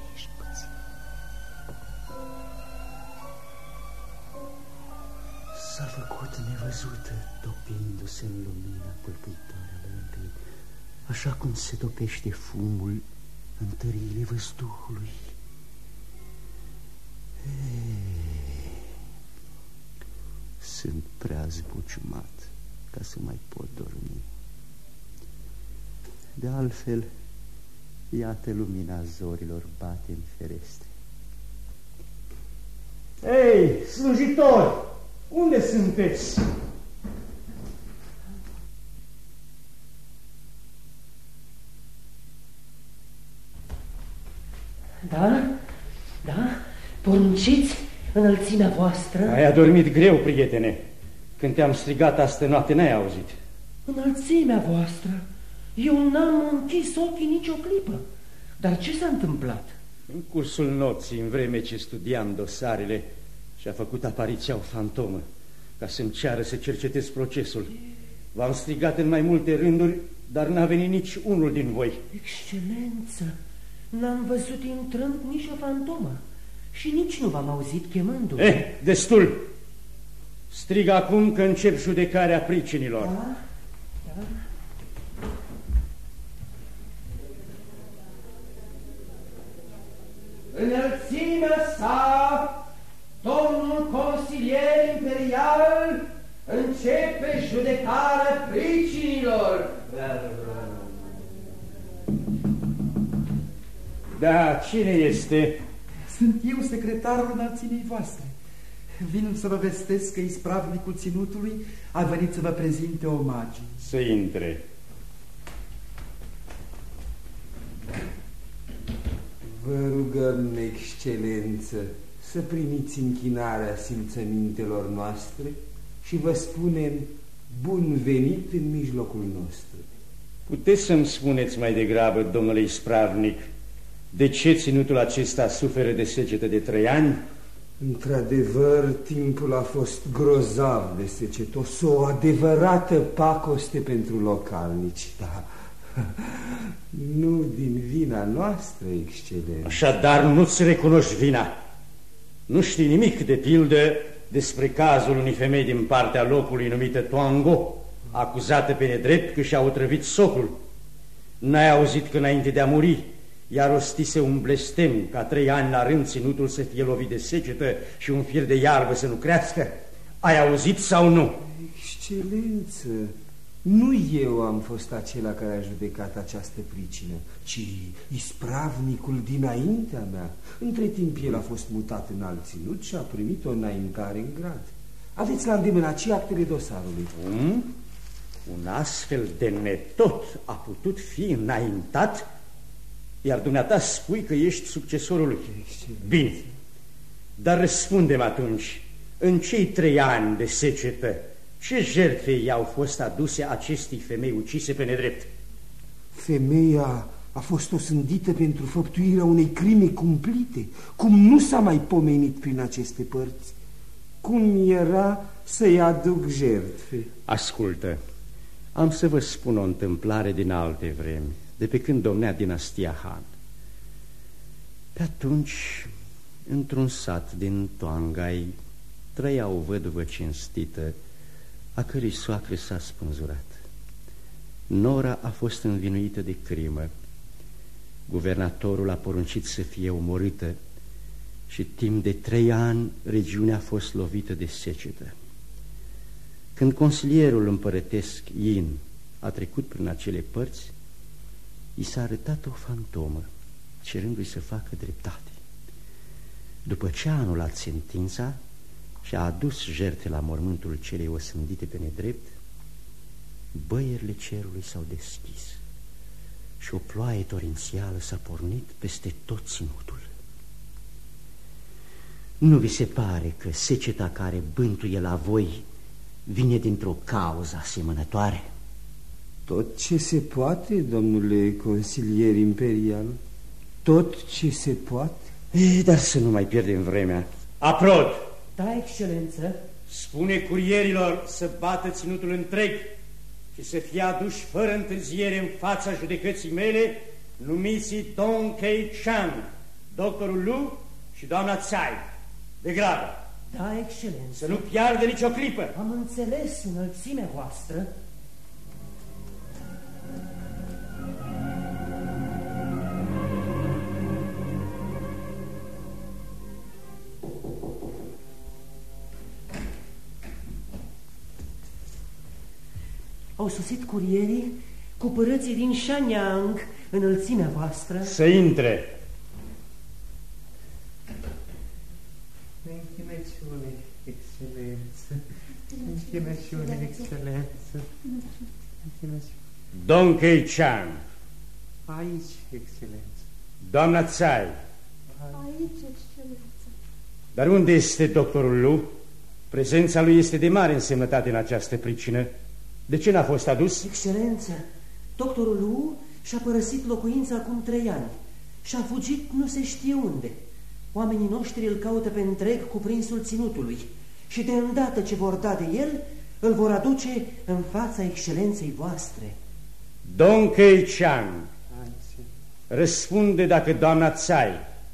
făcut nevăzută, topindu-se în lumina pălpuitoare a lămpii, așa cum se topește fumul în tăriile văzduhului. Ei, sunt prea zbuciumat ca să mai pot dormi. De altfel, iată lumina zorilor bate în ferestre. Ei, slujitori, unde sunteți? Da? Da? Porunciți înălțimea voastră? Ai adormit greu, prietene. Când te-am strigat astă noapte, n-ai auzit. Înălțimea voastră? Eu n-am închis ochii nicio clipă. Dar ce s-a întâmplat? În cursul nopții, în vreme ce studiam dosarele, și-a făcut apariția o fantomă, ca să-mi ceară să cercetez procesul. V-am strigat în mai multe rânduri, dar n-a venit nici unul din voi. Excelență, n-am văzut intrând nici o fantomă și nici nu v-am auzit chemându-l. Eh, destul! Strig acum că încep judecarea pricinilor. Da? Da? Înălțimea sa, domnul consilier imperial începe judecarea pricinilor. Da, cine este? Sunt eu, secretarul înălțimii voastre. Vin să vă vestesc că ispravnicul ținutului a venit să vă prezinte omagii. Să intre. Vă rugăm, excelență, să primiți închinarea simțămintelor noastre și vă spunem bun venit în mijlocul nostru. Puteți să-mi spuneți mai degrabă, domnule ispravnic, de ce ținutul acesta suferă de secetă de trei ani? Într-adevăr, timpul a fost grozav de secetos, o adevărată pacoste pentru localnici, da. Nu din vina noastră, excelență. Așadar, nu-ți recunoști vina. Nu știi nimic, de pildă, despre cazul unei femei din partea locului numită Toango, acuzată pe nedrept că și-a otrăvit socul. N-ai auzit că înainte de a muri, ea rostise un blestem ca trei ani la rând ținutul să fie lovit de secetă și un fir de iarbă să nu crească? Ai auzit sau nu? Excelență, nu eu am fost acela care a judecat această pricină, ci ispravnicul dinaintea mea. Între timp el a fost mutat în alt ținut și a primit o înaintare în grad. Aveți la îndemână și actele dosarului. Cum? Un astfel de netot a putut fi înaintat? Iar dumneata spui că ești succesorul lui. Bine, dar răspundem atunci, în cei trei ani de secetă, ce jertfe i-au fost aduse acestei femei ucise pe nedrept? Femeia a fost osândită pentru făptuirea unei crime cumplite, cum nu s-a mai pomenit prin aceste părți. Cum era să-i aduc jertfe? Ascultă, am să vă spun o întâmplare din alte vremi, de pe când domnea dinastia Han. Pe atunci, într-un sat din Toangai, trăia o văduvă cinstită, a cărei soacră s-a spânzurat. Nora a fost învinuită de crimă. Guvernatorul a poruncit să fie omorâtă și timp de trei ani regiunea a fost lovită de secetă. Când consilierul împărătesc In a trecut prin acele părți, i s-a arătat o fantomă, cerându-i să facă dreptate. După ce a anulat sentința, și a adus jertfe la mormântul celei osândite pe nedrept, băierile cerului s-au deschis și o ploaie torențială s-a pornit peste tot ținutul. Nu vi se pare că seceta care bântuie la voi vine dintr-o cauză asemănătoare? Tot ce se poate, domnule consilier imperial, tot ce se poate. E, dar să nu mai pierdem vremea. Aprod! Da, excelență. Spune curierilor să bată ținutul întreg și să fie aduși fără întârziere în fața judecății mele numiții Don Kei Chang, doctorul Lu și doamna Tsai. De grabă. Da, excelență. Să nu piardă nicio clipă. Am înțeles înălțimea voastră. Au sosit curierii cu părății din Shanyang, înălțimea voastră. Să intre. Închinăciune, excelență. Închinăciune, excelență. Închinăciune. Don Kei Chan. Aici, excelență. Doamna Tsai. Aici, excelență. Dar unde este doctorul Lu? Prezența lui este de mare însemnătate în această pricină. De ce n-a fost adus? Excelență, doctorul Lu și-a părăsit locuința acum trei ani. și a fugit nu se știe unde. Oamenii noștri îl caută pe întreg cuprinsul ținutului și de îndată ce vor da de el, îl vor aduce în fața excelenței voastre. Don Chang, răspunde dacă doamna Tsai,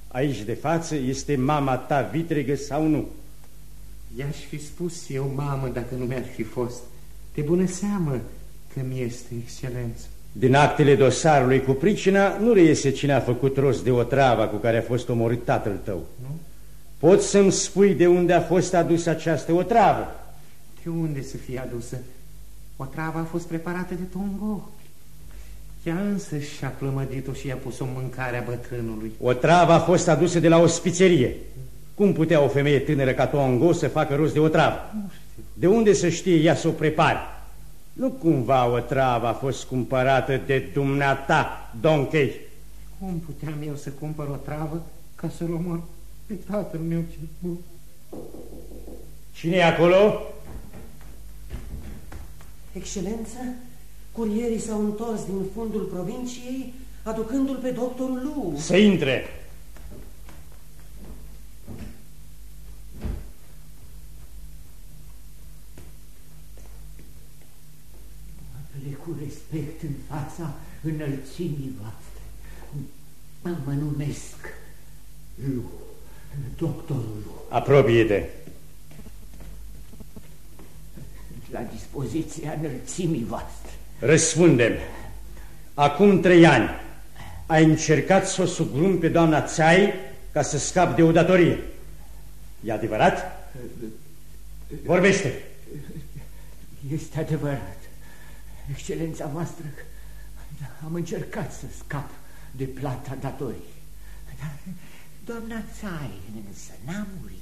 aici de față, este mama ta vitregă sau nu. I-aș fi spus eu mamă dacă nu mi-ar fi fost. De bună seamă că mi este excelență. Din actele dosarului cu pricina nu reiese cine a făcut rost de o travă cu care a fost omorât tatăl tău. Nu? Poți să-mi spui de unde a fost adusă această otravă? De unde să fie adusă? Otrava a fost preparată de Tongo. Ea însă și-a plămădit-o și i-a pus-o în mâncarea bătrânului. Otrava a fost adusă de la o spițerie. Cum putea o femeie tânără ca Tongo să facă rost de otravă? De unde să știe ea să o prepare? Nu cumva o travă a fost cumpărată de dumneata, Don Chei? Cum puteam eu să cumpăr o travă ca să-l omor pe tatăl meu cel bun? Cine e acolo? Excelență, curierii s-au întors din fundul provinciei, aducându-l pe doctorul Lu. Să intre! Le cu respect în fața înălțimii voastre. Mă, mă numesc Lu, doctorul Lu. Apropie-te. La dispoziția înălțimii voastre. Răspundem. Acum trei ani ai încercat să o sugrum pe doamna Țai ca să scap de o datorie. E adevărat? Vorbește. Este adevărat. Excelența voastră, am încercat să scap de plata datorii. Dar doamna Țai însă n-a murit.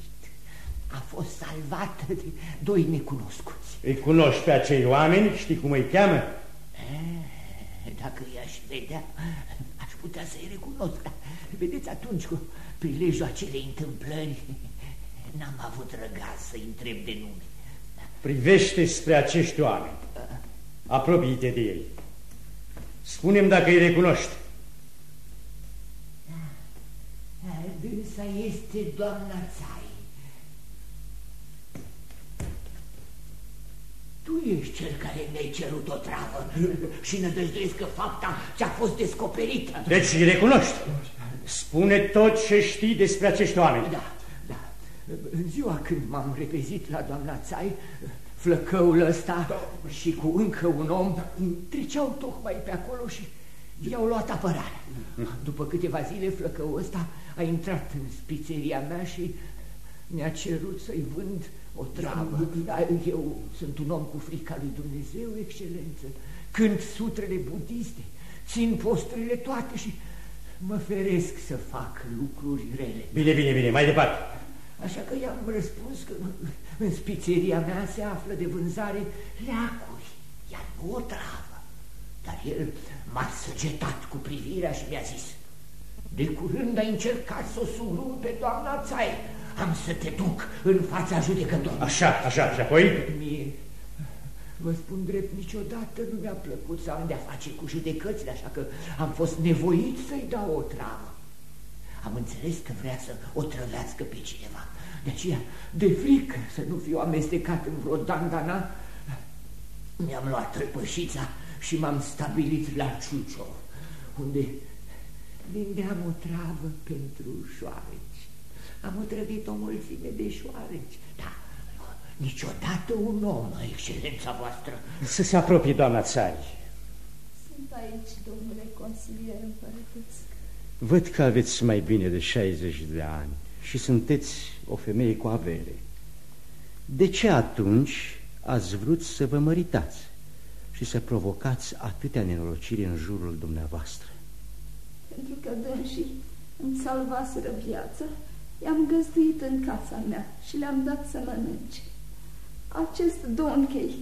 A fost salvată de doi necunoscuți. Îi cunoști pe acei oameni? Știi cum îi cheamă? E, dacă i-aș vedea, aș putea să-i recunosc. Vedeți, atunci cu prilejul acelei întâmplări, n-am avut răgaz să-i întreb de nume. Privește spre acești oameni. Apropie-te de ei. Spunem dacă îi recunoști. Dânsa este doamna Țai. Tu ești cel care mi-ai cerut o travă și nădăjduiesc că fapta ți-a fost descoperită. Deci îi recunoști. Spune tot ce știi despre acești oameni. Da, da. În ziua când m-am repezit la doamna Țai, flăcăul ăsta și cu încă un om treceau tocmai pe acolo și i-au luat apărarea. După câteva zile, flăcăul ăsta a intrat în spițeria mea și mi-a cerut să-i vând o travă. Eu sunt un om cu frica lui Dumnezeu, excelență. Când sutrele budiste, țin posturile toate și mă feresc să fac lucruri rele. Bine, bine, bine, mai departe. Așa că i-am răspuns că în spițeria mea se află de vânzare leacuri, iar nu o travă. Dar el m-a săgetat cu privirea și mi-a zis, de curând ai încercat să o sugrum pe doamna Țai. Am să te duc în fața judecătorului. Așa, așa, și apoi? Mie, vă spun drept, niciodată nu mi-a plăcut să am de-a face cu judecățile, așa că am fost nevoit să-i dau o travă. Am înțeles că vrea să o trăvească pe cineva. De aceea, de frică să nu fiu amestecat în vreo dandana, mi-am luat răpășița și m-am stabilit la Ciucio, unde vindeam o travă pentru șoareci. Am otrăvit o mulțime de șoareci, da, niciodată un om, excelența voastră. Să se apropie, doamna țari. Sunt aici, domnule consilier împărătesc. Văd că aveți mai bine de 60 de ani și sunteți o femeie cu avere. De ce atunci ați vrut să vă măritați și să provocați atâtea nenorociri în jurul dumneavoastră? Pentru că dânsii îmi salvaseră viața, i-am găzduit în casa mea și le-am dat să mănânce. Acest Donchei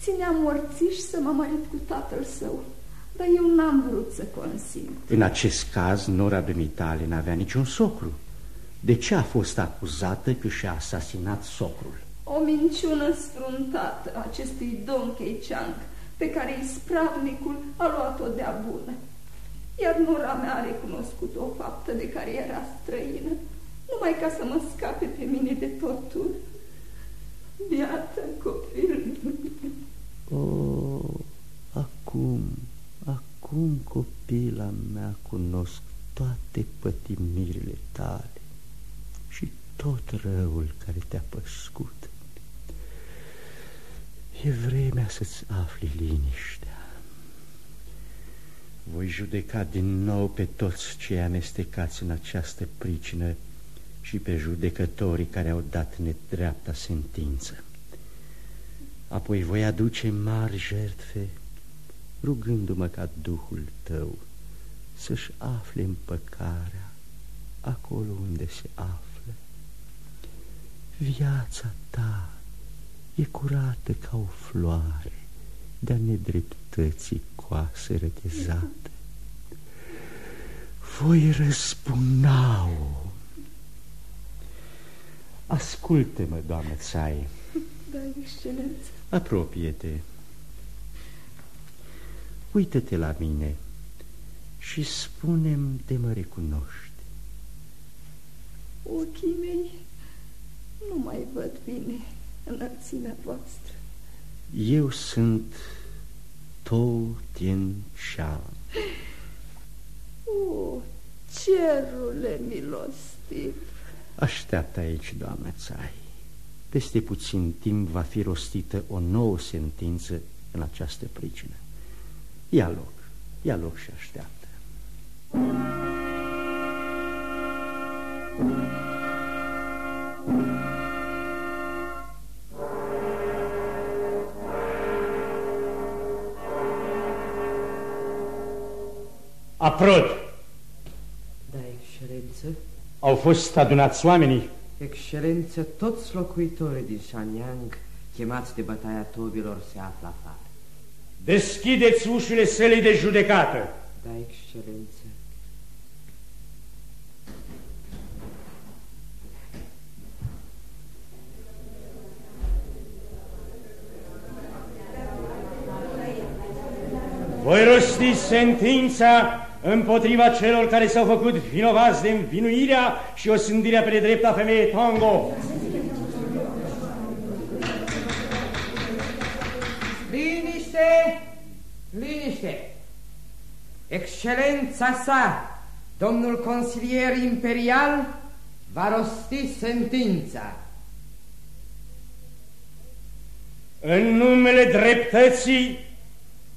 ținea morțiș să mă mărit cu tatăl său, dar eu n-am vrut să consint. În acest caz, nora dumitale n-avea niciun socru. De ce a fost acuzată că și-a asasinat socrul? O minciună sfruntată acestui Don Chang, pe care ispravnicul a luat-o de-a bună. Iar nora mea a recunoscut o faptă de care era străină, numai ca să mă scape pe mine de tortură. Iată copil. O, acum, acum, copila mea, cunosc toate pătimirile tale și tot răul care te-a păscut. E vremea să-ți afli liniștea. Voi judeca din nou pe toți cei amestecați în această pricină și pe judecătorii care au dat nedreapta sentință. Apoi voi aduce mari jertfe, rugându-mă ca Duhul tău să-și afle împăcarea acolo unde se află. Viața ta e curată ca o floare de-a nedreptății coase rătezată. Voi răspuna-o. Ascultă-mă, doamnă Țai. Da, excelență. Apropie-te. Uită-te la mine și spunem de mă recunoști. Ochii mei nu mai văd bine înălțimea voastră. Eu sunt To Tien Shan. O, cerule milostiv! Așteaptă aici, doamnă Țai. Peste puțin timp va fi rostită o nouă sentință în această pricină. Ia loc, ia loc și așteaptă. Aprod! Da, excelență. Au fost adunați oamenii? Excelență, toți locuitorii din Shanyang, chemați de bătaia tobilor, se află afară. Deschideți ușile sălii de judecată. Da, excelență. Voi rosti sentința împotriva celor care s-au făcut vinovați de învinuirea și o sândirea pe drepta femeie Tongo. Liniște! Liniște! Excelența sa, domnul consilier imperial, va rosti sentința. În numele dreptății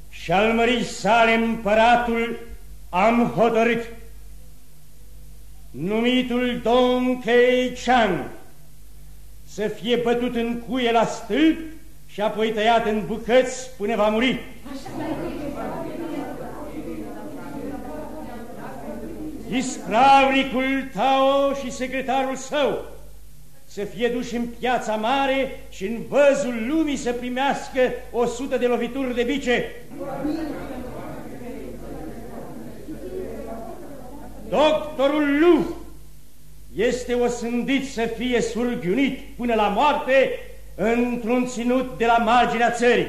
și al mării sale împăratul am hotărât numitul Don Kei Chang să fie bătut în cuie la stâlp și apoi tăiat în bucăți până va muri. Ispravnicul Tao și secretarul său să fie duși în piața mare și în văzul lumii să primească o sută de lovituri de bice. Doctorul Lu este osândit să fie surghiunit până la moarte într-un ținut de la marginea țării.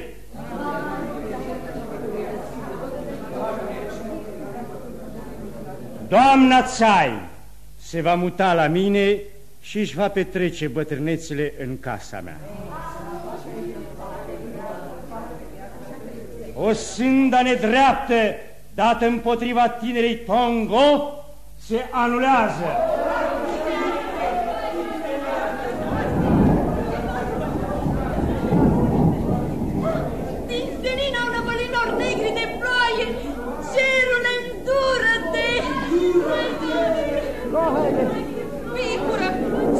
Doamna Țai se va muta la mine și își va petrece bătrânețele în casa mea. O sânda nedreaptă dată împotriva tinerei Tongo se anulează. Din senin au năvălit nori negri de ploaie, cerul îndură-te! Picură,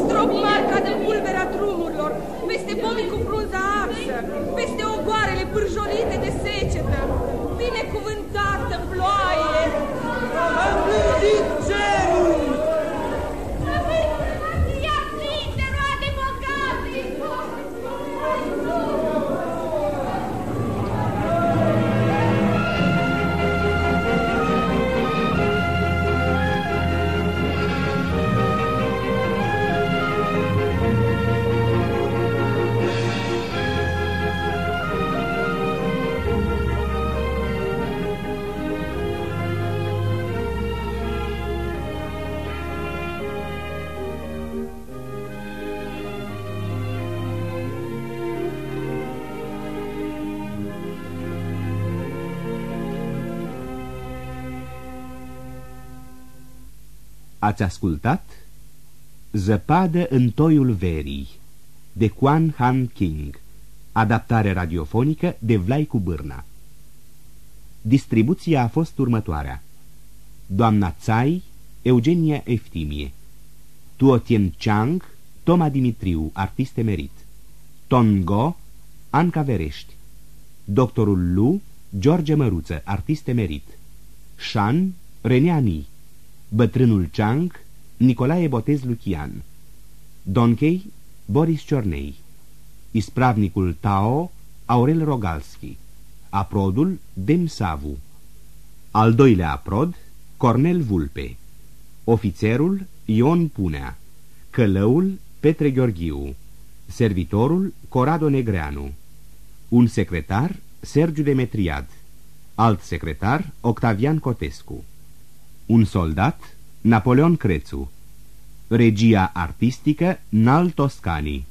strop marca de pulberea drumurilor, peste pomii cu frunza arsă, peste ogoarele pârjolite de secetă, binecuvântată ploaie! Am gândit Ați ascultat Zăpadă în toiul verii de Quan Han King Adaptare radiofonică de Vlai cu Bârna Distribuția a fost următoarea. Doamna Tsai, Eugenia Eftimie. Tuotien Chang, Toma Dimitriu, artist emerit. Tongo, Anca Verești. Doctorul Lu, George Măruță, artist emerit. Shan, Reneani Bătrânul Chang, Nicolae Botez Lucian. Donkey, Boris Ciornei. Ispravnicul Tao, Aurel Rogalski. Aprodul, Dem Savu. Al doilea aprod, Cornel Vulpe. Ofițerul, Ion Punea. Călăul, Petre Gheorghiu. Servitorul, Corado Negreanu. Un secretar, Sergiu Demetriad. Alt secretar, Octavian Cotescu Un soldat, Napoleon Crețu. Regia artistică, Nal Toscani